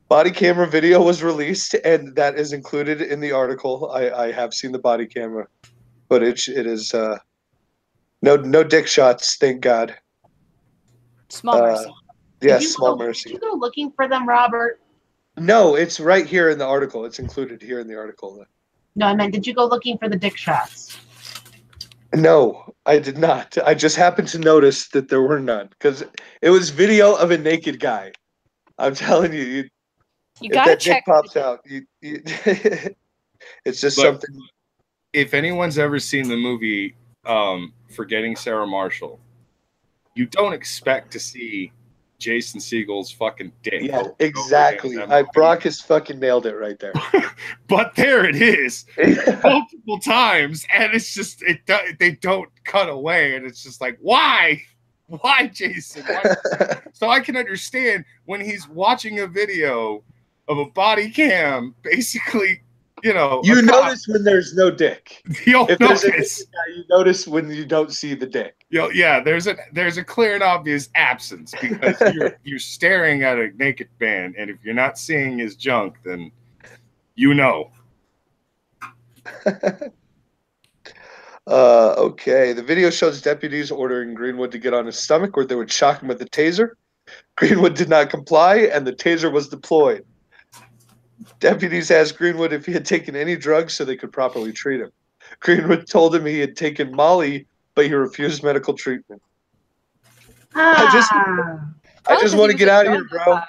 [SPEAKER 2] Body camera video was released, and that is included in the article. I, I have seen the body camera footage. It is uh, no no dick shots, thank God.
[SPEAKER 3] Small
[SPEAKER 2] Uh, Yes,
[SPEAKER 4] you
[SPEAKER 2] small
[SPEAKER 4] go-
[SPEAKER 2] mercy.
[SPEAKER 4] Did you go looking for them, Robert?
[SPEAKER 2] No, it's right here in the article. It's included here in the article.
[SPEAKER 4] No, I meant, did you go looking for the dick shots?
[SPEAKER 2] No, I did not. I just happened to notice that there were none because it was video of a naked guy. I'm telling you, you
[SPEAKER 3] You
[SPEAKER 2] if
[SPEAKER 3] gotta
[SPEAKER 2] that
[SPEAKER 3] check.
[SPEAKER 2] dick pops out, you, you it's just
[SPEAKER 5] Look.
[SPEAKER 2] something.
[SPEAKER 5] if anyone's ever seen the movie um, Forgetting Sarah Marshall, you don't expect to see Jason Segel's fucking dick.
[SPEAKER 2] Yeah,
[SPEAKER 5] over and over
[SPEAKER 2] exactly.
[SPEAKER 5] again in that
[SPEAKER 2] I. Brockus fucking nailed it right there.
[SPEAKER 5] but there it is multiple times, and it's just it. They don't cut away, and it's just like why, why, Jason? Why? so I can understand when he's watching a video of a body cam, basically, you know,
[SPEAKER 2] you
[SPEAKER 5] cop,
[SPEAKER 2] notice when there's no dick.
[SPEAKER 5] You'll
[SPEAKER 2] If
[SPEAKER 5] notice.
[SPEAKER 2] guy, you notice when you don't see the dick.
[SPEAKER 5] You'll, yeah, there's a there's a clear and obvious absence because you're you're staring at a naked man, and if you're not seeing his junk, then you know.
[SPEAKER 2] Uh, okay. The video shows deputies ordering Greenwood to get on his stomach or they would shock him with a taser. Greenwood did not comply and the taser was deployed. Deputies asked Greenwood if he had taken any drugs so they could properly treat him. Greenwood told him he had taken Molly, but he refused medical treatment. I just-
[SPEAKER 4] Ah.
[SPEAKER 2] I just want to get out of here, bro.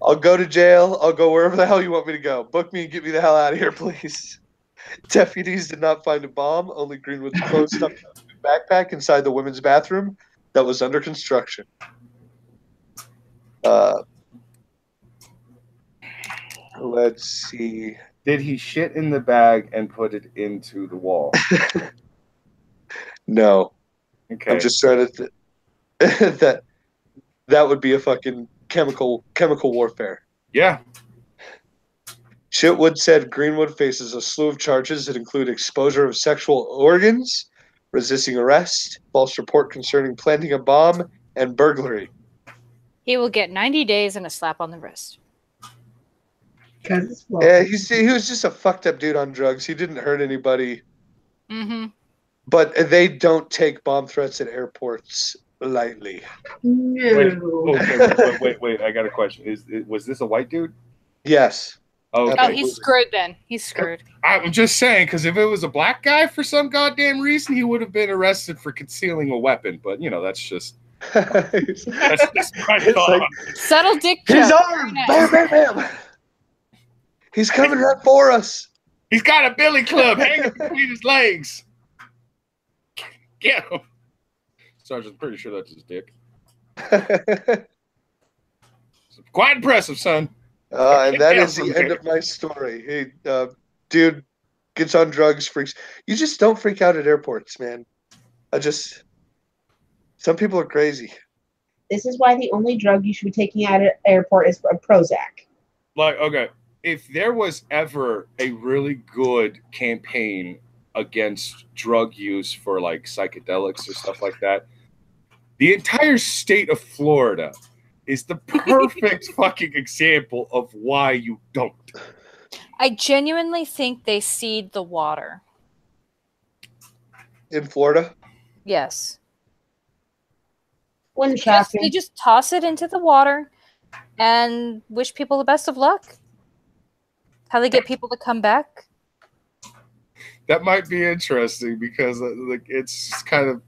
[SPEAKER 2] I'll go to jail. I'll go wherever the hell you want me to go. Book me and get me the hell out of here, please. Deputies did not find a bomb, only Greenwood's clothes stuffed backpack inside the women's bathroom that was under construction. Uh, let's see.
[SPEAKER 1] Did he shit in the bag and put it into the wall?
[SPEAKER 2] No,
[SPEAKER 1] Okay.
[SPEAKER 2] I'm just trying to. Th- that that would be a fucking chemical chemical warfare.
[SPEAKER 1] yeah.
[SPEAKER 2] Chitwood said Greenwood faces a slew of charges that include exposure of sexual organs, resisting arrest, false report concerning planting a bomb, and burglary.
[SPEAKER 3] He will get 90 days and a slap on the wrist.
[SPEAKER 4] Because it's
[SPEAKER 2] Yeah, he's, he was just a fucked up dude on drugs. He didn't hurt anybody,
[SPEAKER 3] Mm-hmm.
[SPEAKER 2] but they don't take bomb threats at airports lightly.
[SPEAKER 4] No.
[SPEAKER 1] Wait, okay, wait, wait, wait, wait. I got a question. Is, is was this a white dude?
[SPEAKER 2] Yes.
[SPEAKER 1] Okay.
[SPEAKER 3] Oh, he's screwed then. He's screwed.
[SPEAKER 1] I'm just saying because if it was a black guy for some goddamn reason, he would have been arrested for concealing a weapon. But you know, that's just
[SPEAKER 2] He's-
[SPEAKER 1] that's just my
[SPEAKER 2] It's
[SPEAKER 1] thought.
[SPEAKER 2] like-
[SPEAKER 3] Subtle dick
[SPEAKER 2] His
[SPEAKER 3] joke.
[SPEAKER 2] arm!
[SPEAKER 3] Very
[SPEAKER 2] Bam, bam, bam! He's coming right for us.
[SPEAKER 1] He's got a billy club hanging between his legs. Get him. Sergeant's pretty sure that's his dick. Quite impressive, son.
[SPEAKER 2] Uh, and that is the
[SPEAKER 1] from
[SPEAKER 2] end of my story. Hey, uh, dude gets on drugs, freaks. You just don't freak out at airports, man. I just. Some people are crazy.
[SPEAKER 4] This is why the only drug you should be taking at an airport is a Prozac.
[SPEAKER 1] Like, okay, if there was ever a really good campaign against drug use for like psychedelics or stuff like that, the entire state of Florida is the perfect fucking example of why you don't.
[SPEAKER 3] I genuinely think they seed the water.
[SPEAKER 2] In Florida,
[SPEAKER 3] Yes.
[SPEAKER 4] Wouldn't
[SPEAKER 3] Just, they just toss it into the water and wish people the best of luck. How they get people to come back.
[SPEAKER 1] That might be interesting because uh, like it's kind of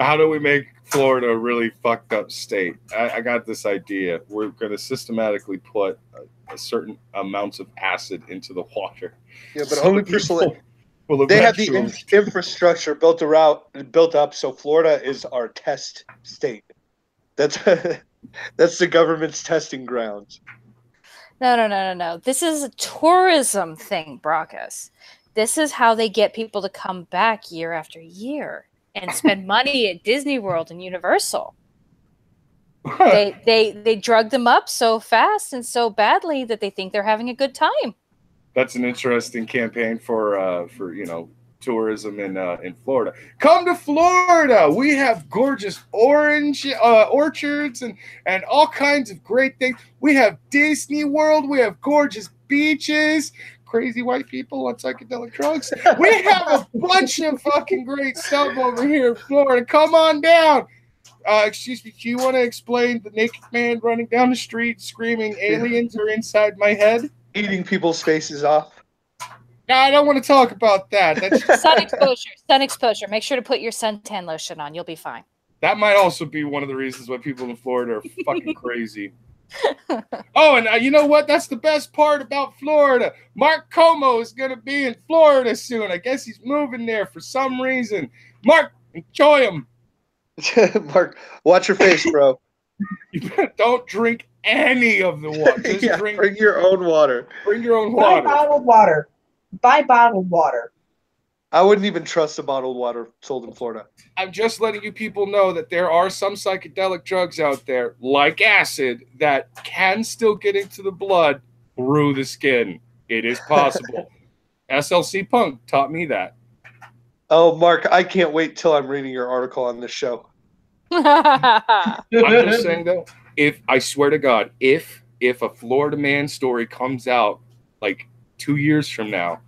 [SPEAKER 1] how do we make Florida a really fucked up state? I, I got this idea. We're going to systematically put a, a certain amounts of acid into the water.
[SPEAKER 2] yeah, but
[SPEAKER 1] So
[SPEAKER 2] only for
[SPEAKER 1] people
[SPEAKER 2] select.
[SPEAKER 1] will
[SPEAKER 2] They have the in- infrastructure built around, built up, so Florida is our test state. That's that's the government's testing grounds.
[SPEAKER 3] No, no, no, no, no. This is a tourism thing, Brockus. This is how they get people to come back year after year and spend money at Disney World and Universal. They they they drug them up so fast and so badly that they think they're having a good time.
[SPEAKER 1] That's an interesting campaign for uh, for you know tourism in uh, in Florida. Come to Florida. We have gorgeous orange uh, orchards and and all kinds of great things. We have Disney World. We have gorgeous beaches. Crazy white people on psychedelic drugs. We have a bunch of fucking great stuff over here in Florida. Come on down. Uh, excuse me. Do you want to explain the naked man running down the street screaming "Aliens are inside my head"?
[SPEAKER 2] Eating people's faces off.
[SPEAKER 1] No, I don't want to talk about that. That's,
[SPEAKER 3] Sun exposure. Sun exposure. Make sure to put your suntan lotion on. You'll be fine.
[SPEAKER 1] that might also be one of the reasons why people in Florida are fucking crazy. oh, and uh, you know what? That's the best part about Florida. Mark Como is going to be in Florida soon. I guess he's moving there for some reason. Mark, enjoy him.
[SPEAKER 2] Mark, watch your face, bro.
[SPEAKER 1] Don't drink any of the water. Just
[SPEAKER 2] yeah,
[SPEAKER 1] drink,
[SPEAKER 2] bring your own water.
[SPEAKER 1] bring your own
[SPEAKER 4] Buy
[SPEAKER 1] water.
[SPEAKER 4] bottled water. Buy bottled water.
[SPEAKER 2] I wouldn't even trust the bottled water sold in Florida.
[SPEAKER 1] I'm just letting you people know that there are some psychedelic drugs out there, like acid, that can still get into the blood through the skin. It is possible. SLC Punk taught me that.
[SPEAKER 2] Oh, Mark, I can't wait till I'm reading your article on this show.
[SPEAKER 1] I'm just saying though, if I swear to God, if if a Florida man story comes out like two years from now,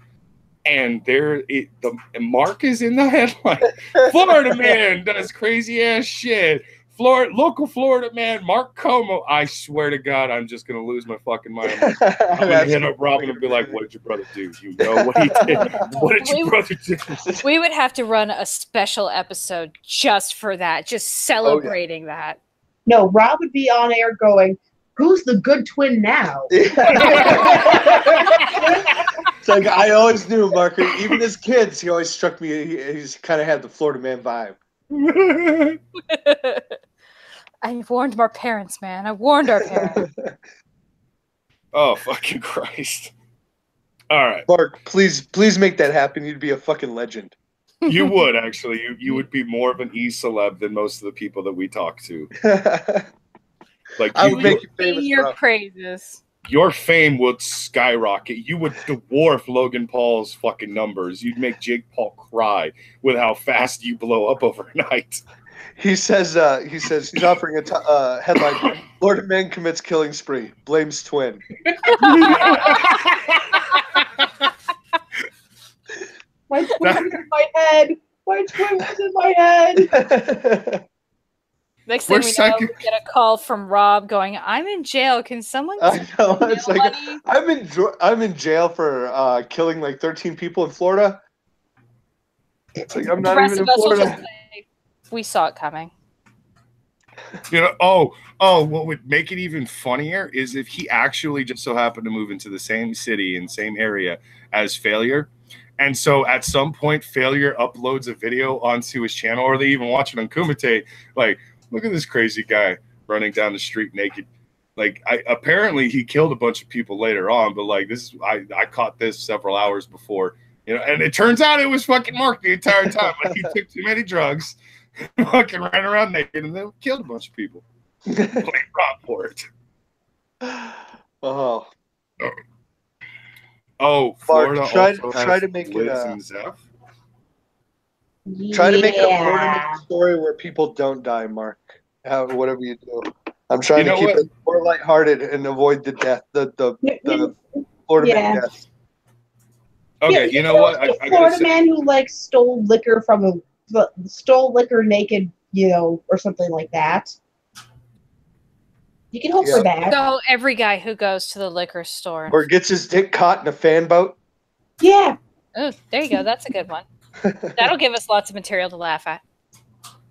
[SPEAKER 1] and there it, the Mark is in the headline, Florida man does crazy ass shit. Florida local Florida man, Mark Como. I swear to God, I'm just gonna lose my fucking mind. I'm gonna hit up Robin and be like, "What did your brother do? You know what he did? What did your brother do?"
[SPEAKER 3] we would have to run a special episode just for that, just oh, celebrating that.
[SPEAKER 4] No, Rob would be on air going, Who's the good twin now?
[SPEAKER 2] it's like I always knew, Mark. Even as kids, he always struck me. He, he's kind of had the Florida man vibe.
[SPEAKER 3] I warned our parents, man. I warned our parents.
[SPEAKER 1] oh fucking Christ! All right.
[SPEAKER 2] Mark, please, please make that happen. You'd be a fucking legend.
[SPEAKER 1] You would actually. You you would be more of an e celeb than most of the people that we talk to. Like
[SPEAKER 2] I would make you famous,
[SPEAKER 3] your
[SPEAKER 2] bro.
[SPEAKER 3] praises.
[SPEAKER 1] your fame would skyrocket. You would dwarf Logan Paul's fucking numbers. You'd make Jake Paul cry with how fast you blow up overnight.
[SPEAKER 2] He says, uh, he says he's offering a t- uh, headline: of man commits killing spree, blames twin.
[SPEAKER 4] My twin was in my head. My twin was in my head.
[SPEAKER 3] Next thing
[SPEAKER 1] We're
[SPEAKER 3] we know, we get a call from Rob going, "I'm in jail. Can someone
[SPEAKER 2] I know. It's like
[SPEAKER 3] money?
[SPEAKER 2] I'm in I'm in jail for uh, killing like 13 people in Florida. It's like I'm not even in
[SPEAKER 3] of us will
[SPEAKER 2] Florida.
[SPEAKER 3] say, "We saw it coming."
[SPEAKER 1] You know, oh, oh, what would make it even funnier is if he actually just so happened to move into the same city and same area as Failure. And so at some point, Failure uploads a video onto his channel, or they even watch it on Kumite. Like, look at this crazy guy running down the street naked. Like, I apparently he killed a bunch of people later on, but like this, I I caught this several hours before, you know. And it turns out it was fucking Mark the entire time. Like he took too many drugs, fucking ran around naked, and then killed a bunch of people. Blame Rob for it.
[SPEAKER 2] oh,
[SPEAKER 1] Oh, Florida
[SPEAKER 2] try-
[SPEAKER 1] also
[SPEAKER 2] try to make it, uh,
[SPEAKER 1] Zeph.
[SPEAKER 2] Try to make it a
[SPEAKER 4] Yeah.
[SPEAKER 2] Florida story where people don't die, Mark. How, whatever you do, I'm trying
[SPEAKER 1] You know
[SPEAKER 2] to keep
[SPEAKER 1] what?
[SPEAKER 2] it more lighthearted and avoid the death, the the, the Florida man
[SPEAKER 4] Yeah.
[SPEAKER 2] death.
[SPEAKER 1] Okay,
[SPEAKER 4] Yeah,
[SPEAKER 1] you know what? I, I
[SPEAKER 4] Florida
[SPEAKER 1] gotta say,
[SPEAKER 4] man who like stole liquor from a the- stole liquor naked, you know, or something like that. You can hope
[SPEAKER 2] Yeah.
[SPEAKER 4] for that.
[SPEAKER 3] So every guy who goes to the liquor store.
[SPEAKER 2] Or gets his dick caught in a fan boat.
[SPEAKER 4] Yeah.
[SPEAKER 3] Oh, there you go. That's a good one. That'll give us lots of material to laugh at.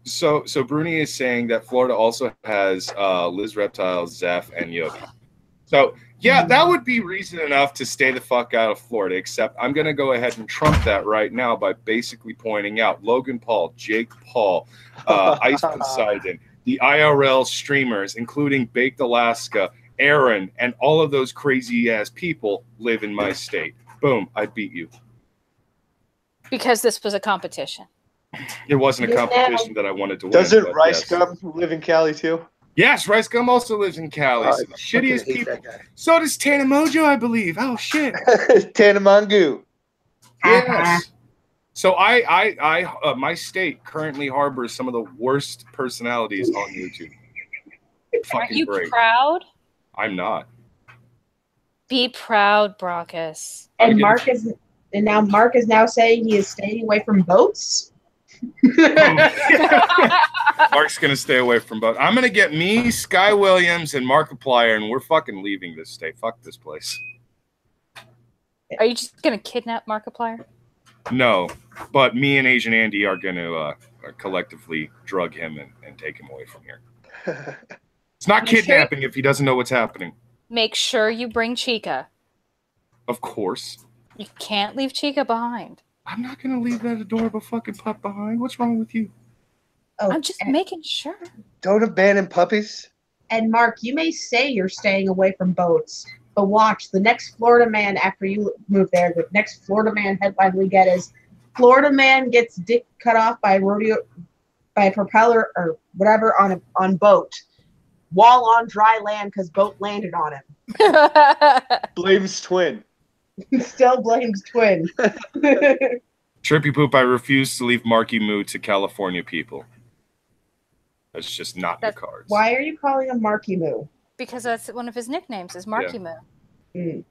[SPEAKER 1] so so Bruni is saying that Florida also has uh, Liz Reptile, Zeph, and Yogi. So yeah, that would be reason enough to stay the fuck out of Florida. Except I'm gonna go ahead and trump that right now by basically pointing out Logan Paul, Jake Paul, uh, Ice Poseidon, the IRL streamers, including Baked Alaska, Aaron, and all of those crazy ass people live in my state. Boom, I beat you.
[SPEAKER 3] Because this was a competition.
[SPEAKER 1] It wasn't a competition that I wanted to win.
[SPEAKER 2] Doesn't
[SPEAKER 1] but
[SPEAKER 2] Rice
[SPEAKER 1] yes.
[SPEAKER 2] Gum live in Cali too?
[SPEAKER 1] Yes, Rice Gum also lives in Cali.
[SPEAKER 2] Oh,
[SPEAKER 1] So the shittiest people. So does Tana Mongeau, I believe. Oh shit.
[SPEAKER 2] Tana Tana Mongeau.
[SPEAKER 1] Yes. So I, I, I, uh, my state currently harbors some of the worst personalities on YouTube.
[SPEAKER 3] Aren't
[SPEAKER 1] Fucking
[SPEAKER 3] you
[SPEAKER 1] great.
[SPEAKER 3] proud?
[SPEAKER 1] I'm not.
[SPEAKER 3] Be proud, Brockus.
[SPEAKER 4] And
[SPEAKER 1] Okay.
[SPEAKER 4] Mark is and now Mark is now saying he is staying away from boats.
[SPEAKER 1] Mark's gonna stay away from boats. I'm gonna get me, Sky Williams, and Markiplier, and we're fucking leaving this state. Fuck this place.
[SPEAKER 3] Are you just gonna kidnap Markiplier?
[SPEAKER 1] No, but me and Asian Andy are gonna uh, collectively drug him and, and take him away from here. It's not
[SPEAKER 3] You sure?
[SPEAKER 1] kidnapping if he doesn't know what's happening.
[SPEAKER 3] Make sure you bring Chica.
[SPEAKER 1] Of course.
[SPEAKER 3] You can't leave Chica behind.
[SPEAKER 1] I'm not gonna leave that adorable fucking pup behind. What's wrong with you?
[SPEAKER 4] Oh,
[SPEAKER 3] I'm just making sure.
[SPEAKER 2] Don't abandon puppies.
[SPEAKER 4] and Mark, you may say you're staying away from boats, but watch the next Florida man after you move there. The next Florida man headline we get is Florida man gets dick cut off by rodeo by a propeller or whatever on a on boat while on dry land because boat landed on him.
[SPEAKER 2] Blames twin.
[SPEAKER 4] Still blames twin.
[SPEAKER 1] Trippy poop, I refuse to leave Marky Moo to California people. That's just not in the cards.
[SPEAKER 4] Why are you calling him Marky Moo?
[SPEAKER 3] because that's one of his nicknames is Marky Moo.
[SPEAKER 4] Mm.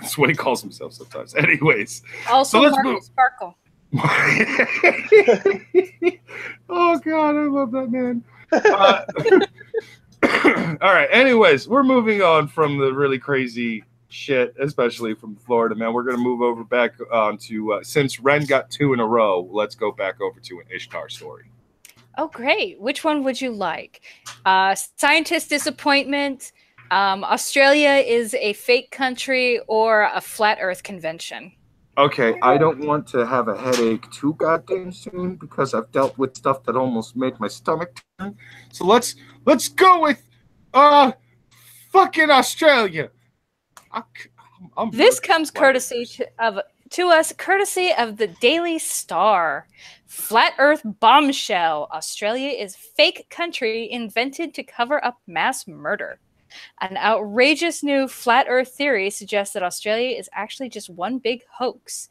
[SPEAKER 1] That's what he calls himself sometimes. Anyways.
[SPEAKER 3] Also
[SPEAKER 1] let's
[SPEAKER 3] Marky
[SPEAKER 1] move.
[SPEAKER 3] Sparkle.
[SPEAKER 1] oh god, I love that man. Uh, all right. Anyways, we're moving on from the really crazy shit, especially from Florida, man. We're gonna move over back on to uh, since Ren got two in a row. Let's go back over to an Ishtar story.
[SPEAKER 3] Oh, great. Which one would you like? Uh, scientist disappointment, um, Australia is a fake country, or a flat earth convention?
[SPEAKER 1] Okay, I don't want to have a headache too goddamn soon because I've dealt with stuff that almost made my stomach turn. So let's let's go with uh fucking Australia. I, am
[SPEAKER 3] This comes courtesy to, of to us courtesy of the Daily Star. Flat Earth bombshell. Australia is fake country invented to cover up mass murder. An outrageous new flat Earth theory suggests that Australia is actually just one big hoax,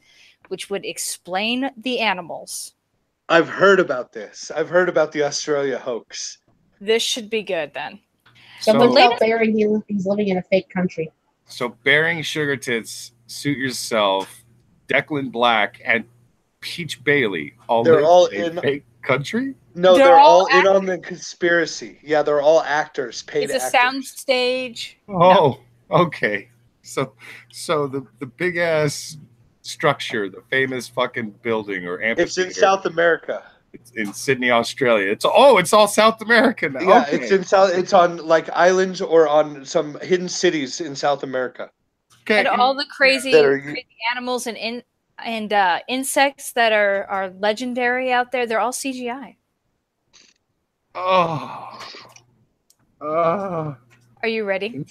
[SPEAKER 3] which would explain the animals.
[SPEAKER 2] I've heard about this. I've heard about the Australia hoax.
[SPEAKER 3] This should be good then.
[SPEAKER 4] Someone
[SPEAKER 1] So,
[SPEAKER 4] tell Barry he, he's living in a fake country.
[SPEAKER 1] So bearing sugar tits, suit yourself, Declan Black, and Peach Bailey. All
[SPEAKER 2] They're all in-
[SPEAKER 1] fake country?
[SPEAKER 2] No,
[SPEAKER 3] They're
[SPEAKER 2] they're,
[SPEAKER 3] all
[SPEAKER 2] all, in on the conspiracy. Yeah, they're all actors, paid
[SPEAKER 3] It's a
[SPEAKER 2] actors.
[SPEAKER 3] sound stage.
[SPEAKER 1] Oh, okay. So, so the the big ass structure, the famous fucking building or amphitheater,
[SPEAKER 2] It's in South America.
[SPEAKER 1] It's in Sydney, Australia. It's oh, it's all South America now.
[SPEAKER 2] Yeah,
[SPEAKER 1] okay.
[SPEAKER 2] it's in South. It's on like islands or on some hidden cities in South America.
[SPEAKER 1] okay.
[SPEAKER 3] And all the crazy,
[SPEAKER 2] That are-
[SPEAKER 3] crazy animals and in and uh, insects that are are legendary out there. They're all CGI.
[SPEAKER 1] oh, oh.
[SPEAKER 3] Are you ready?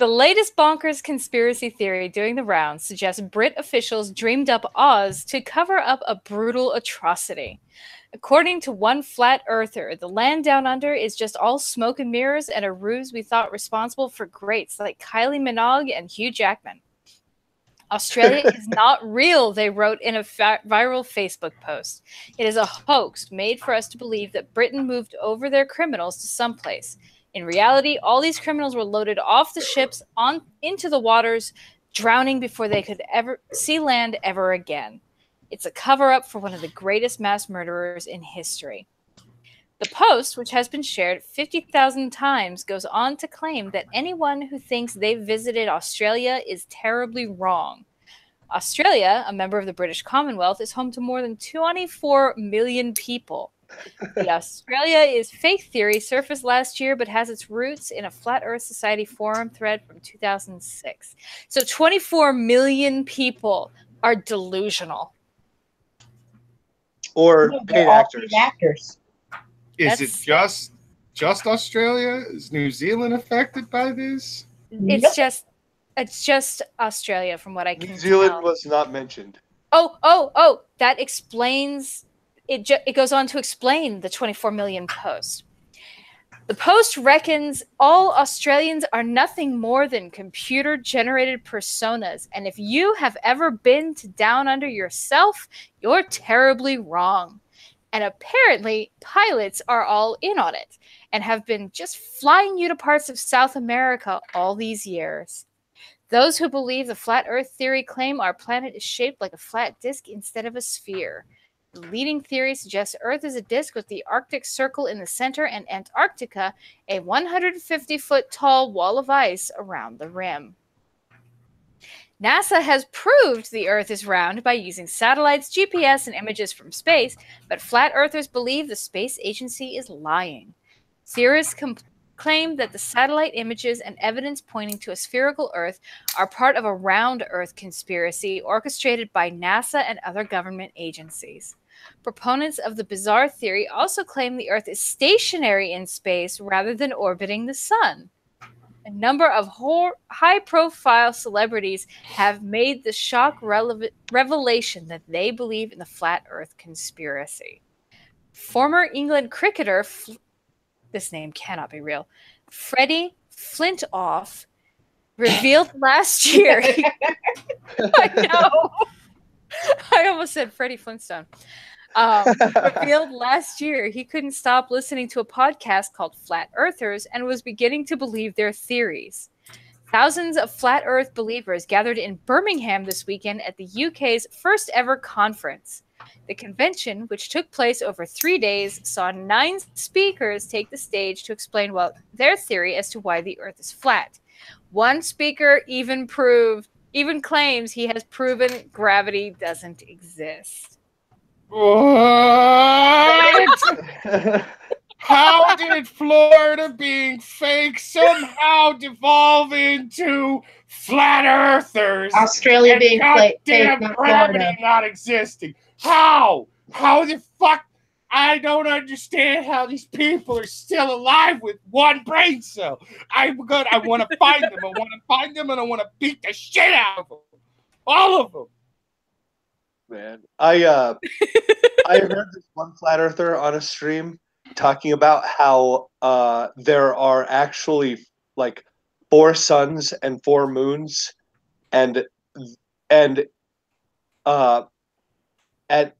[SPEAKER 3] The latest bonkers conspiracy theory doing the rounds suggests Brit officials dreamed up Oz to cover up a brutal atrocity. According to one flat earther, the land down under is just all smoke and mirrors and a ruse we thought responsible for greats like Kylie Minogue and Hugh Jackman. Australia is not real, they wrote in a fa- viral Facebook post. It is a hoax made for us to believe that Britain moved over their criminals to someplace. In reality, all these criminals were loaded off the ships on into the waters, drowning before they could ever see land ever again. It's a cover up for one of the greatest mass murderers in history. The post, which has been shared 50,000 times, goes on to claim that anyone who thinks they've visited Australia is terribly wrong. Australia, a member of the British Commonwealth, is home to more than 24 million people. The Australia is fake theory surfaced last year but has its roots in a Flat Earth Society forum thread from 2006. So 24 million people are delusional.
[SPEAKER 2] Or paid actors.
[SPEAKER 4] actors.
[SPEAKER 1] Is it just just Australia? Is New Zealand affected by this?
[SPEAKER 3] It's
[SPEAKER 4] Yep.
[SPEAKER 3] just it's just Australia from what I can
[SPEAKER 2] New Zealand
[SPEAKER 3] tell.
[SPEAKER 2] was not mentioned.
[SPEAKER 3] Oh, oh, oh, that explains it ju- it goes on to explain the 24 million post. The post reckons all Australians are nothing more than computer generated personas and if you have ever been to down under yourself, you're terribly wrong. And apparently pilots are all in on it and have been just flying you to parts of South America all these years. Those who believe the flat earth theory claim our planet is shaped like a flat disk instead of a sphere. The leading theory suggests Earth is a disk with the Arctic Circle in the center and Antarctica, a 150 foot tall wall of ice around the rim. NASA has proved the Earth is round by using satellites, GPS, and images from space, but flat earthers believe the space agency is lying. Theorists com- claim that the satellite images and evidence pointing to a spherical Earth are part of a round Earth conspiracy orchestrated by NASA and other government agencies. Proponents of the bizarre theory also claim the Earth is stationary in space rather than orbiting the Sun. A number of high profile celebrities have made the shock revelation that they believe in the flat Earth conspiracy. Former England cricketer, F- this name cannot be real, Freddie Flintoff, revealed last year. I know. I almost said Freddie Flintstone. Um, revealed last year he couldn't stop listening to a podcast called Flat Earthers and was beginning to believe their theories. Thousands of flat earth believers gathered in Birmingham this weekend at the UK's first ever conference. The convention, which took place over three days, saw nine speakers take the stage to explain well, their theory as to why the earth is flat. One speaker even proved, even claims he has proven gravity doesn't exist.
[SPEAKER 1] What? How did Florida being fake somehow devolve into flat earthers?
[SPEAKER 4] Australia
[SPEAKER 1] and
[SPEAKER 4] being fla- fake,
[SPEAKER 1] goddamn
[SPEAKER 4] not
[SPEAKER 1] gravity
[SPEAKER 4] Florida.
[SPEAKER 1] not existing? How? How the fuck? I don't understand how these people are still alive with one brain cell. I'm good. I want to find them. I want to find them, and I want to beat the shit out of them. All of them.
[SPEAKER 2] Man, I uh, I heard this one flat earther on a stream talking about how uh, there are actually like four suns and four moons, and and uh, at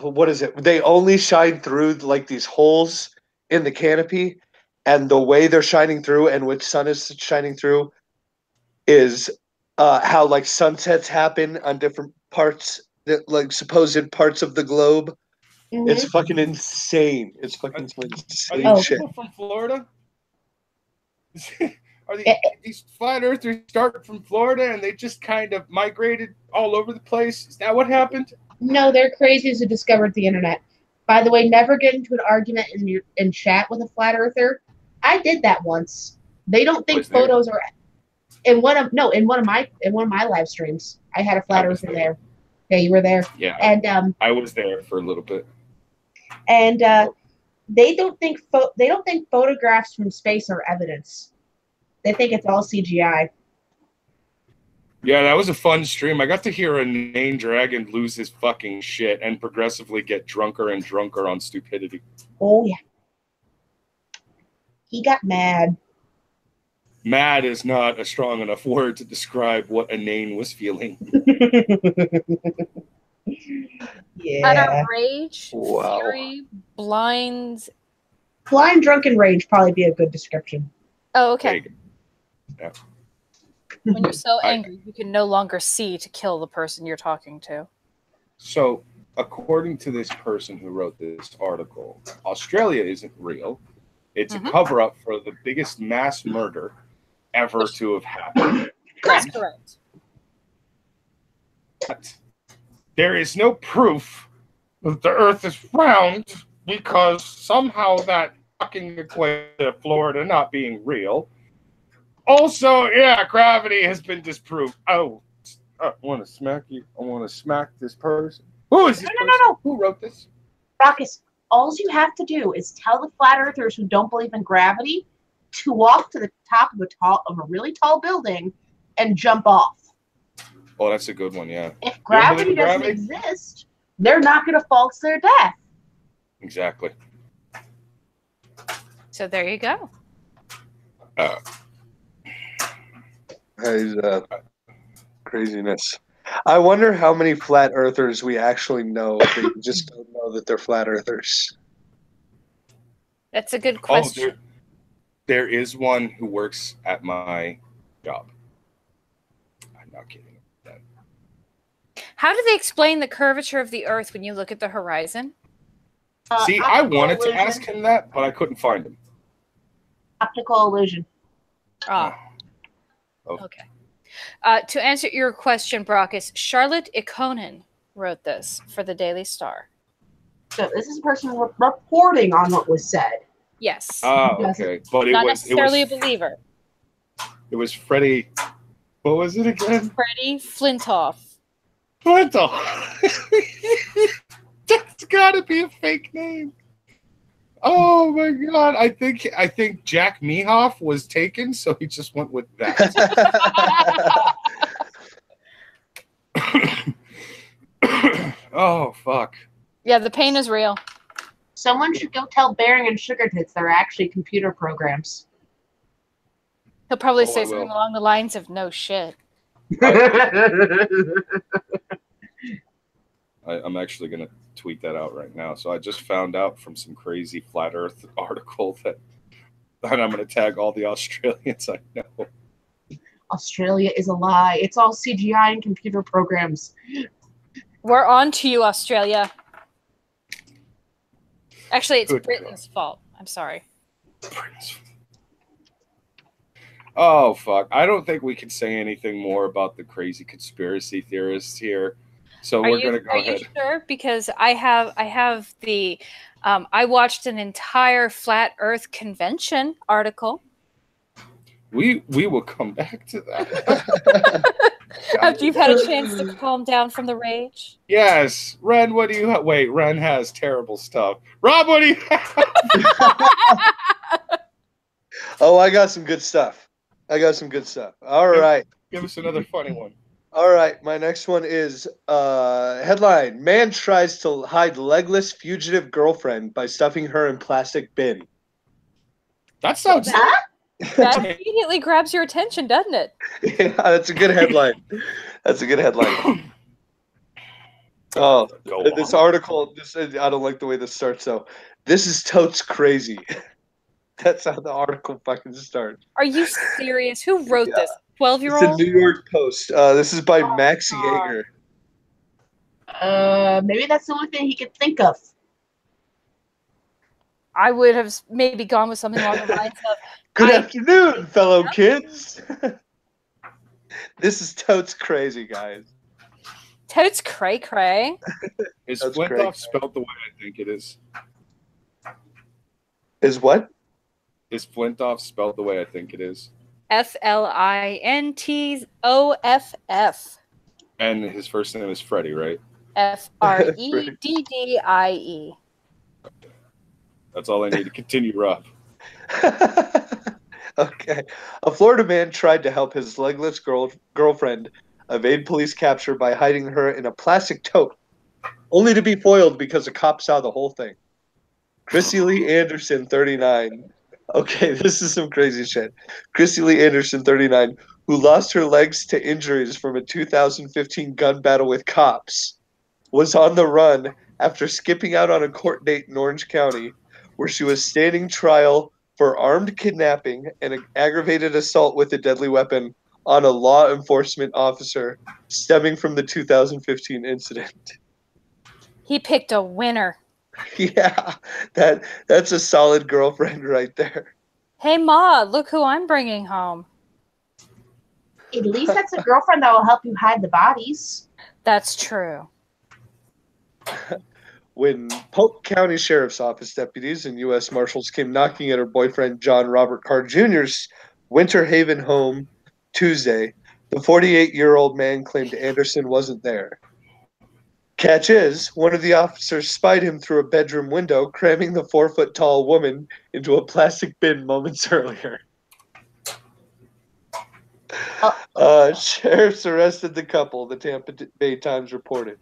[SPEAKER 2] what is it? They only shine through like these holes in the canopy, and the way they're shining through and which sun is shining through is uh, how like sunsets happen on different parts that like supposed parts of the globe.
[SPEAKER 4] Mhm.
[SPEAKER 2] It's fucking insane. It's fucking
[SPEAKER 1] Are
[SPEAKER 2] insane
[SPEAKER 1] these
[SPEAKER 4] Oh.
[SPEAKER 2] shit.
[SPEAKER 1] people from Florida? Are these,
[SPEAKER 4] Eh,
[SPEAKER 1] these flat earthers start from Florida and they just kind of migrated all over the place? Is that what happened?
[SPEAKER 4] No, they're crazies who discovered the internet. By the way, never get into an argument in your in chat with a flat earther. I did that once. They don't think
[SPEAKER 1] Was there?
[SPEAKER 4] photos are in one of no in one of my in one of my live streams. I had a flat earther
[SPEAKER 1] there.
[SPEAKER 4] there. Yeah, you were there,
[SPEAKER 1] Yeah,
[SPEAKER 4] and um
[SPEAKER 1] I was there for a little bit.
[SPEAKER 4] and uh, they don't think pho- they don't think photographs from space are evidence. They think it's all CGI.
[SPEAKER 1] Yeah, that was a fun stream. I got to hear Inane Dragon lose his fucking shit and progressively get drunker and drunker on stupidity.
[SPEAKER 4] Oh yeah, he got mad.
[SPEAKER 1] Mad is not a strong enough word to describe what Inane was feeling.
[SPEAKER 4] yeah,
[SPEAKER 3] Utter rage,
[SPEAKER 2] Wow.
[SPEAKER 3] fury, blind.
[SPEAKER 4] blind drunken rage probably be a good description.
[SPEAKER 3] Oh,
[SPEAKER 1] There you
[SPEAKER 3] okay.
[SPEAKER 1] go.
[SPEAKER 3] When you're so
[SPEAKER 1] I-
[SPEAKER 3] angry, you can no longer see to kill the person you're talking to.
[SPEAKER 1] So, according to this person who wrote this article, Australia isn't real. It's
[SPEAKER 3] Mhm.
[SPEAKER 1] a cover up for the biggest mass murder ever to have happened.
[SPEAKER 3] That's correct.
[SPEAKER 1] But there is no proof that the earth is round because somehow that fucking equates to Florida not being real. Also, yeah, gravity has been disproved. Oh, I want to smack you. I want to smack this person. Who is this
[SPEAKER 4] No, no,
[SPEAKER 1] person?
[SPEAKER 4] no, no.
[SPEAKER 1] Who wrote this?
[SPEAKER 4] Brockus, all you have to do is tell the flat earthers who don't believe in gravity to walk to the top of a tall of a really tall building and jump off.
[SPEAKER 1] Oh, that's a good one. Yeah,
[SPEAKER 4] If gravity doesn't
[SPEAKER 1] gravity?
[SPEAKER 4] exist, they're not going to fall to their death.
[SPEAKER 1] exactly.
[SPEAKER 3] So there you go.
[SPEAKER 1] Uh,
[SPEAKER 2] Is, uh, craziness. I wonder how many flat earthers we actually know. They just don't know that they're flat earthers.
[SPEAKER 3] That's a good
[SPEAKER 1] oh,
[SPEAKER 3] question.
[SPEAKER 1] there, there is one who works at my job. I'm not kidding. That
[SPEAKER 3] How do they explain the curvature of the Earth when you look at the horizon?
[SPEAKER 4] Uh,
[SPEAKER 1] See, I
[SPEAKER 4] optical
[SPEAKER 1] wanted to ask him that, but I couldn't find him.
[SPEAKER 4] Optical illusion.
[SPEAKER 3] Ah,
[SPEAKER 1] Oh.
[SPEAKER 3] okay. Uh, to answer your question, Brockus, Charlotte Ikonen wrote this for the Daily Star.
[SPEAKER 4] So this is a person re- reporting on what was said.
[SPEAKER 3] Yes,
[SPEAKER 1] Oh, okay. But it
[SPEAKER 3] not
[SPEAKER 1] was it
[SPEAKER 3] necessarily
[SPEAKER 1] was
[SPEAKER 3] a believer.
[SPEAKER 1] it was Freddie. What was it again?
[SPEAKER 3] Freddie Flintoff.
[SPEAKER 1] Flintoff. That's got to be a fake name. Oh my god! I think I think Jack Mehoff was taken, so he just went with that. oh fuck!
[SPEAKER 3] Yeah, the pain is real.
[SPEAKER 4] Someone should go tell Bearing and Sugar Tits they're actually computer programs.
[SPEAKER 3] He'll probably
[SPEAKER 1] Oh,
[SPEAKER 3] say
[SPEAKER 1] I
[SPEAKER 3] something
[SPEAKER 1] will.
[SPEAKER 3] along the lines of "No shit."
[SPEAKER 1] I, I'm actually gonna tweet that out right now. So I just found out from some crazy flat Earth article that, and I'm gonna tag all the Australians I know.
[SPEAKER 4] Australia is a lie. It's all CGI and computer programs.
[SPEAKER 3] We're on to you, Australia. Actually, it's
[SPEAKER 1] Good
[SPEAKER 3] Britain's fault. I'm sorry.
[SPEAKER 1] Oh fuck! I don't think we can say anything more about the crazy conspiracy theorists here. So
[SPEAKER 3] are
[SPEAKER 1] we're
[SPEAKER 3] you,
[SPEAKER 1] gonna go
[SPEAKER 3] are
[SPEAKER 1] ahead.
[SPEAKER 3] you sure? Because I have I have the um, I watched an entire flat Earth convention article
[SPEAKER 1] We we will come back to that.
[SPEAKER 3] after you've had a chance to calm down from the rage.
[SPEAKER 1] yes, Ren. What do you ha- wait? Ren has terrible stuff. Rob, what do you? Have?
[SPEAKER 2] oh, I got some good stuff. I got some good stuff. All right.
[SPEAKER 1] Give us another funny one.
[SPEAKER 2] All right, my next one is uh, headline: Man tries to hide legless fugitive girlfriend by stuffing her in plastic bin.
[SPEAKER 1] That sounds.
[SPEAKER 4] Huh?
[SPEAKER 3] That immediately grabs your attention, doesn't it?
[SPEAKER 2] yeah, that's a good headline. That's a good headline. Oh,
[SPEAKER 1] Go
[SPEAKER 2] this
[SPEAKER 1] on.
[SPEAKER 2] article. This I don't like the way this starts though. This is totes crazy. That's how the article fucking starts.
[SPEAKER 3] Are you serious? Who wrote this? Twelve year
[SPEAKER 2] old. the? New York Post. Uh, this is by
[SPEAKER 4] Oh,
[SPEAKER 2] Max
[SPEAKER 4] God.
[SPEAKER 2] Jaeger.
[SPEAKER 4] Uh, maybe that's the only thing he could think of.
[SPEAKER 3] I would have maybe gone with something along the lines of
[SPEAKER 2] Good
[SPEAKER 3] I-
[SPEAKER 2] afternoon, fellow kids. this is totes crazy, guys.
[SPEAKER 3] totes cray cray.
[SPEAKER 1] Is
[SPEAKER 2] That's
[SPEAKER 1] Flintoff
[SPEAKER 2] great.
[SPEAKER 1] spelled the way I think it is?
[SPEAKER 2] Is what?
[SPEAKER 1] Is Flintoff spelled the way I think it is?
[SPEAKER 3] F L I N T O F F.
[SPEAKER 1] And his first name is Freddie, right?
[SPEAKER 3] F R E D D I E.
[SPEAKER 1] That's all I need to continue, Rob.
[SPEAKER 2] okay. A Florida man tried to help his legless girl girlfriend evade police capture by hiding her in a plastic tote, only to be foiled because a cop saw the whole thing. Chrissy Lee Anderson, 39. Okay, this is some crazy shit. Chrissy Lee Anderson, 39, who lost her legs to injuries from a 2015 gun battle with cops, was on the run after skipping out on a court date in Orange County, where she was standing trial for armed kidnapping and an aggravated assault with a deadly weapon on a law enforcement officer stemming from the 2015 incident.
[SPEAKER 3] He picked a winner.
[SPEAKER 2] yeah, that that's a solid girlfriend right there.
[SPEAKER 3] Hey Ma, look who I'm bringing home.
[SPEAKER 4] At least that's a girlfriend that will help you hide the bodies.
[SPEAKER 3] That's true.
[SPEAKER 2] When Polk County Sheriff's Office deputies and U.S. Marshals came knocking at her boyfriend John Robert Carr Jr.'s Winter Haven home Tuesday, the 48 year old man claimed Anderson wasn't there. Catch is, one of the officers spied him through a bedroom window, cramming the four foot tall woman into a plastic bin moments earlier. Uh, sheriffs arrested the couple, the Tampa Bay Times reported.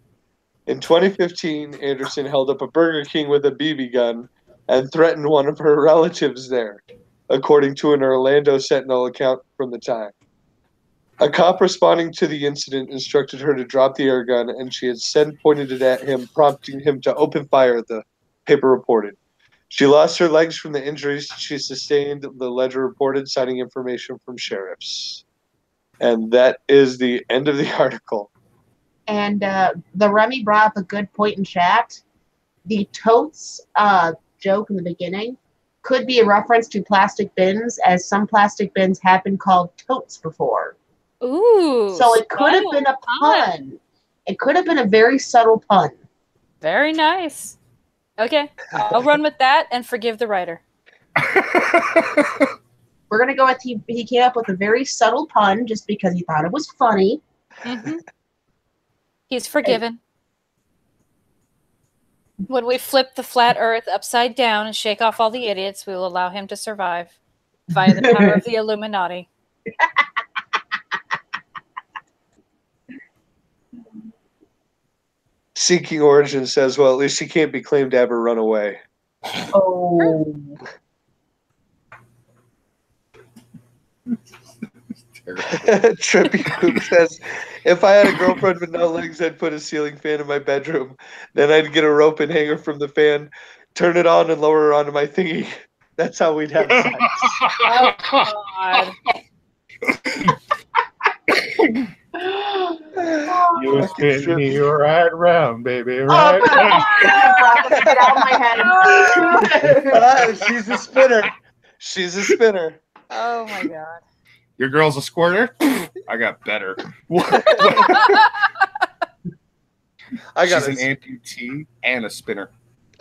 [SPEAKER 2] In 2015, Anderson held up a Burger King with a BB gun and threatened one of her relatives there, according to an Orlando Sentinel account from the time. A cop responding to the incident instructed her to drop the air gun, and she had then pointed it at him, prompting him to open fire, the paper reported. She lost her legs from the injuries she sustained, the ledger reported, citing information from sheriffs. And that is the end of the article.
[SPEAKER 4] And uh, the Remy brought up a good point in chat. The totes uh, joke in the beginning could be a reference to plastic bins, as some plastic bins have been called totes before.
[SPEAKER 3] Ooh.
[SPEAKER 4] So it could have been a pun. It could have been a very subtle pun.
[SPEAKER 3] Very nice. Okay, I'll run with that and forgive the writer.
[SPEAKER 4] We're gonna go with he. He came up with a very subtle pun just because he thought it was funny.
[SPEAKER 3] Mhm. He's forgiven. When we flip the flat earth upside down and shake off all the idiots, we will allow him to survive via the power of the Illuminati.
[SPEAKER 2] Seeking Origin says, well, at least she can't be claimed to ever run away.
[SPEAKER 4] Oh,
[SPEAKER 2] Trippy Poop says, if I had a girlfriend with no legs, I'd put a ceiling fan in my bedroom. Then I'd get a rope and hanger from the fan, turn it on, and lower her onto my thingy. That's how we'd have sex.
[SPEAKER 3] oh, God.
[SPEAKER 1] You spin me right round, baby,
[SPEAKER 4] oh,
[SPEAKER 1] right
[SPEAKER 4] but
[SPEAKER 1] round.
[SPEAKER 4] get out my head.
[SPEAKER 2] Ah, she's a spinner. She's a spinner.
[SPEAKER 3] Oh my god.
[SPEAKER 1] Your girl's a squirter? I got better.
[SPEAKER 2] I got
[SPEAKER 1] She's an amputee and a spinner.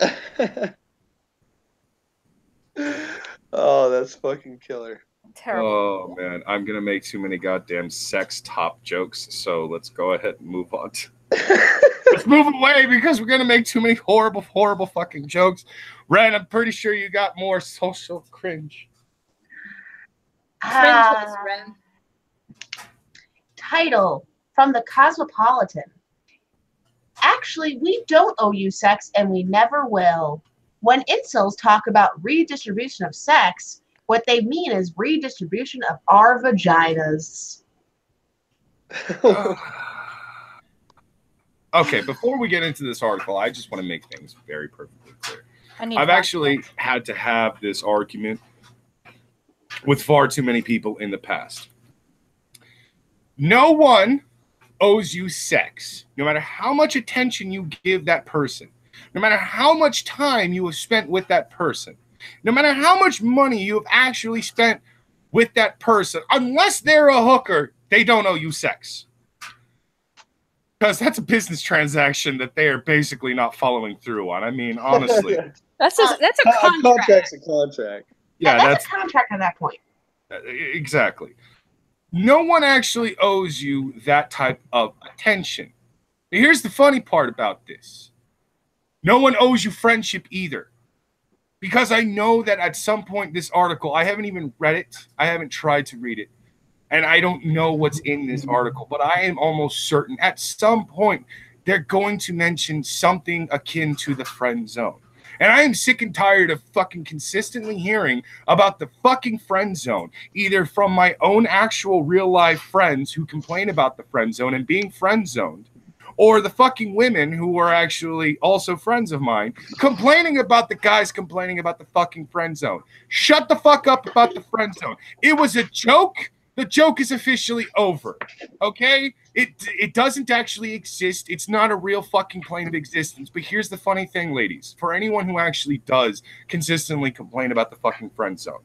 [SPEAKER 2] oh, that's fucking killer.
[SPEAKER 3] Terrible.
[SPEAKER 1] Oh man, I'm gonna make too many goddamn sex top jokes. So let's go ahead and move on. Let's move away because we're gonna make too many horrible, horrible fucking jokes. Ren, I'm pretty sure you got more social cringe.
[SPEAKER 3] Cringe with
[SPEAKER 4] ah.
[SPEAKER 3] Ren.
[SPEAKER 4] title from the Cosmopolitan. Actually, we don't owe you sex and we never will. When incels talk about redistribution of sex, what they mean is redistribution of our vaginas.
[SPEAKER 1] okay, before we get into this article, I just want to make things very perfectly clear.
[SPEAKER 3] I need
[SPEAKER 1] I've actually had to have this argument with far too many people in the past. No one owes you sex, no matter how much attention you give that person, no matter how much time you have spent with that person, no matter how much money you have actually spent with that person, unless they're a hooker, they don't owe you sex. Because that's a business transaction that they are basically not following through on. I mean, honestly.
[SPEAKER 3] That's a, that's a
[SPEAKER 2] a contract's a contract.
[SPEAKER 1] Yeah,
[SPEAKER 4] that's,
[SPEAKER 1] that's
[SPEAKER 4] a contract at that point.
[SPEAKER 1] Uh, exactly. No one actually owes you that type of attention. But here's the funny part about this no one owes you friendship either. Because I know that at some point, this article, I haven't even read it, I haven't tried to read it, and I don't know what's in this article, but I am almost certain at some point they're going to mention something akin to the friend zone. And I am sick and tired of fucking consistently hearing about the fucking friend zone, either from my own actual real life friends who complain about the friend zone and being friend zoned, or the fucking women who are actually also friends of mine complaining about the guys complaining about the fucking friend zone. Shut the fuck up about the friend zone. It was a joke. The joke is officially over. Okay? It it doesn't actually exist. It's not a real fucking plane of existence. But here's the funny thing, ladies. For anyone who actually does consistently complain about the fucking friend zone.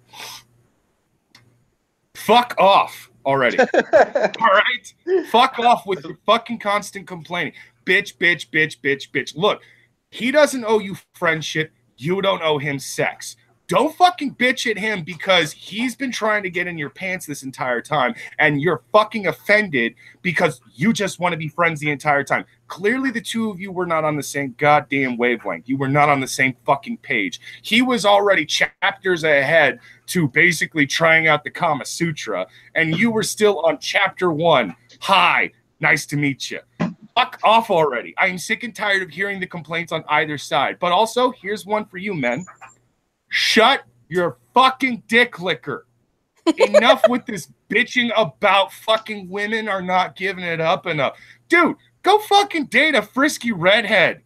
[SPEAKER 1] Fuck off already. All right? Fuck off with your fucking constant complaining. Bitch, bitch, bitch, bitch, bitch. Look, he doesn't owe you friendship. You don't owe him sex. Don't fucking bitch at him because he's been trying to get in your pants this entire time and you're fucking offended because you just want to be friends the entire time. Clearly, the two of you were not on the same goddamn wavelength. You were not on the same fucking page. He was already chapters ahead to basically trying out the Kama Sutra, and you were still on chapter one. Hi, nice to meet you. Fuck off already. I am sick and tired of hearing the complaints on either side. But also, here's one for you, men. Shut your fucking dick licker. Enough with this bitching about fucking women are not giving it up enough. Dude, go fucking date a frisky redhead.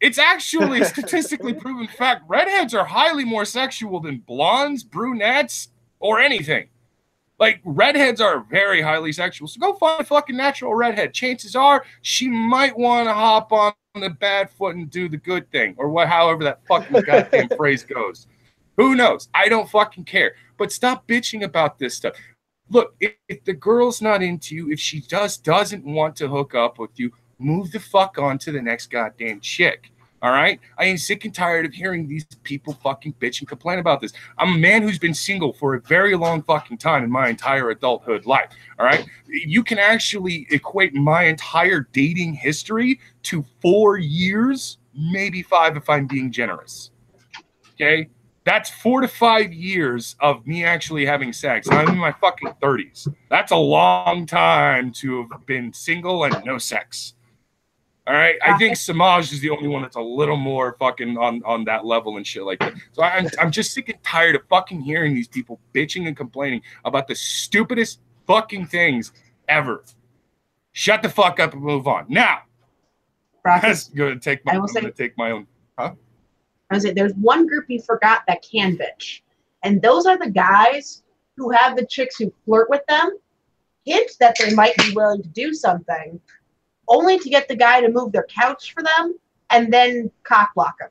[SPEAKER 1] It's actually a statistically proven fact. Redheads are highly more sexual than blondes, brunettes, or anything. Like redheads are very highly sexual. So go find a fucking natural redhead. Chances are she might want to hop on the bad foot and do the good thing, or what however that fucking goddamn phrase goes. Who knows? I don't fucking care. But stop bitching about this stuff. Look, if, if the girl's not into you, if she just doesn't want to hook up with you, move the fuck on to the next goddamn chick. All right. I am sick and tired of hearing these people fucking bitch and complain about this. I'm a man who's been single for a very long fucking time in my entire adulthood life. All right. You can actually equate my entire dating history to four years, maybe five if I'm being generous. Okay. That's four to five years of me actually having sex. I'm in my fucking 30s. That's a long time to have been single and no sex. All right. I think Samaj is the only one that's a little more fucking on, on that level and shit like that. So I'm, I'm just sick and tired of fucking hearing these people bitching and complaining about the stupidest fucking things ever. Shut the fuck up and move on. Now,
[SPEAKER 4] Brock,
[SPEAKER 1] I'm gonna take my
[SPEAKER 4] I
[SPEAKER 1] I'm
[SPEAKER 4] say-
[SPEAKER 1] gonna take my own.
[SPEAKER 4] I was like, there's one group you forgot that can bitch, and those are the guys who have the chicks who flirt with them, hint that they might be willing to do something, only to get the guy to move their couch for them, and then cock block them.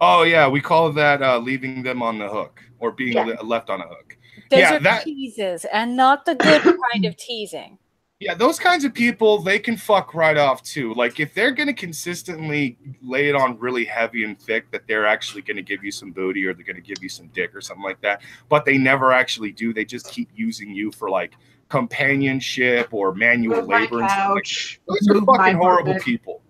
[SPEAKER 1] Oh yeah, we call that uh, leaving them on the hook or being
[SPEAKER 4] Yeah.
[SPEAKER 1] le- left on a hook.
[SPEAKER 3] Those
[SPEAKER 1] Yeah,
[SPEAKER 3] are
[SPEAKER 1] that-
[SPEAKER 3] teases and not the good kind of teasing.
[SPEAKER 1] Yeah, those kinds of people, they can fuck right off too. Like if they're gonna consistently lay it on really heavy and thick that they're actually gonna give you some booty or they're gonna give you some dick or something like that, but they never actually do. They just keep using you for like companionship or manual
[SPEAKER 4] Move my
[SPEAKER 1] labor and stuff like
[SPEAKER 4] couch.
[SPEAKER 1] Those are
[SPEAKER 4] move my
[SPEAKER 1] fucking horrible
[SPEAKER 4] carpet.
[SPEAKER 1] people.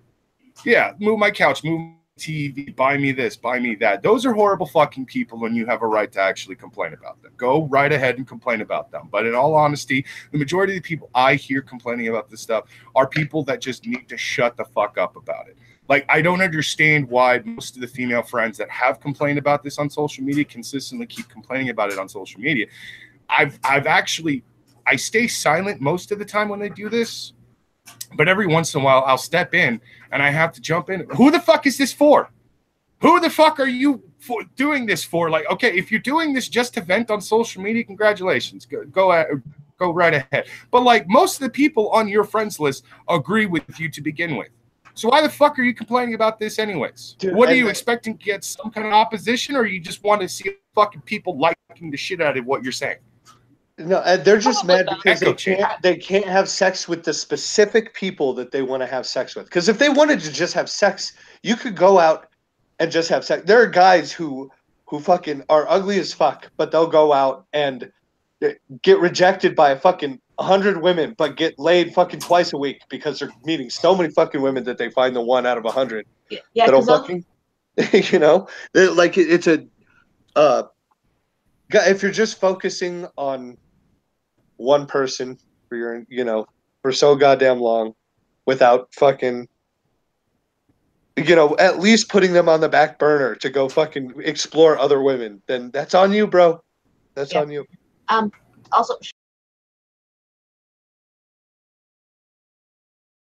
[SPEAKER 1] Yeah, move my couch, move TV, buy me this, buy me that. Those are horrible fucking people, and you have a right to actually complain about them. Go right ahead and complain about them. But in all honesty, the majority of the people I hear complaining about this stuff are people that just need to shut the fuck up about it. Like, I don't understand why most of the female friends that have complained about this on social media consistently keep complaining about it on social media. I've I've actually I stay silent most of the time when they do this, but every once in a while I'll step in and I have to jump in. Who the fuck is this for? Who the fuck are you for doing this for? Like, okay, if you're doing this just to vent on social media, congratulations. Go, go at, go right ahead. But like most of the people on your friends list agree with you to begin with. So why the fuck are you complaining about this anyways?
[SPEAKER 2] Dude,
[SPEAKER 1] what are you expecting to get some kind of opposition or you just want to see fucking people liking the shit out of what you're saying?
[SPEAKER 2] No, they're just mad because they can't they can't have sex with the specific people that they want to have sex with. Because if they wanted to just have sex, you could go out and just have sex. There are guys who who fucking are ugly as fuck, but they'll go out and get rejected by a fucking hundred women, but get laid fucking twice a week because they're meeting so many fucking women that they find the one out of a hundred
[SPEAKER 4] Yeah, yeah,
[SPEAKER 2] that'll fucking, you know, like it- it's a, uh, guy- if you're just focusing on one person for your, you know, for so goddamn long, without fucking, you know, at least putting them on the back burner to go fucking explore other women, then that's on you, bro. That's
[SPEAKER 4] Yeah.
[SPEAKER 2] on you.
[SPEAKER 4] Um, also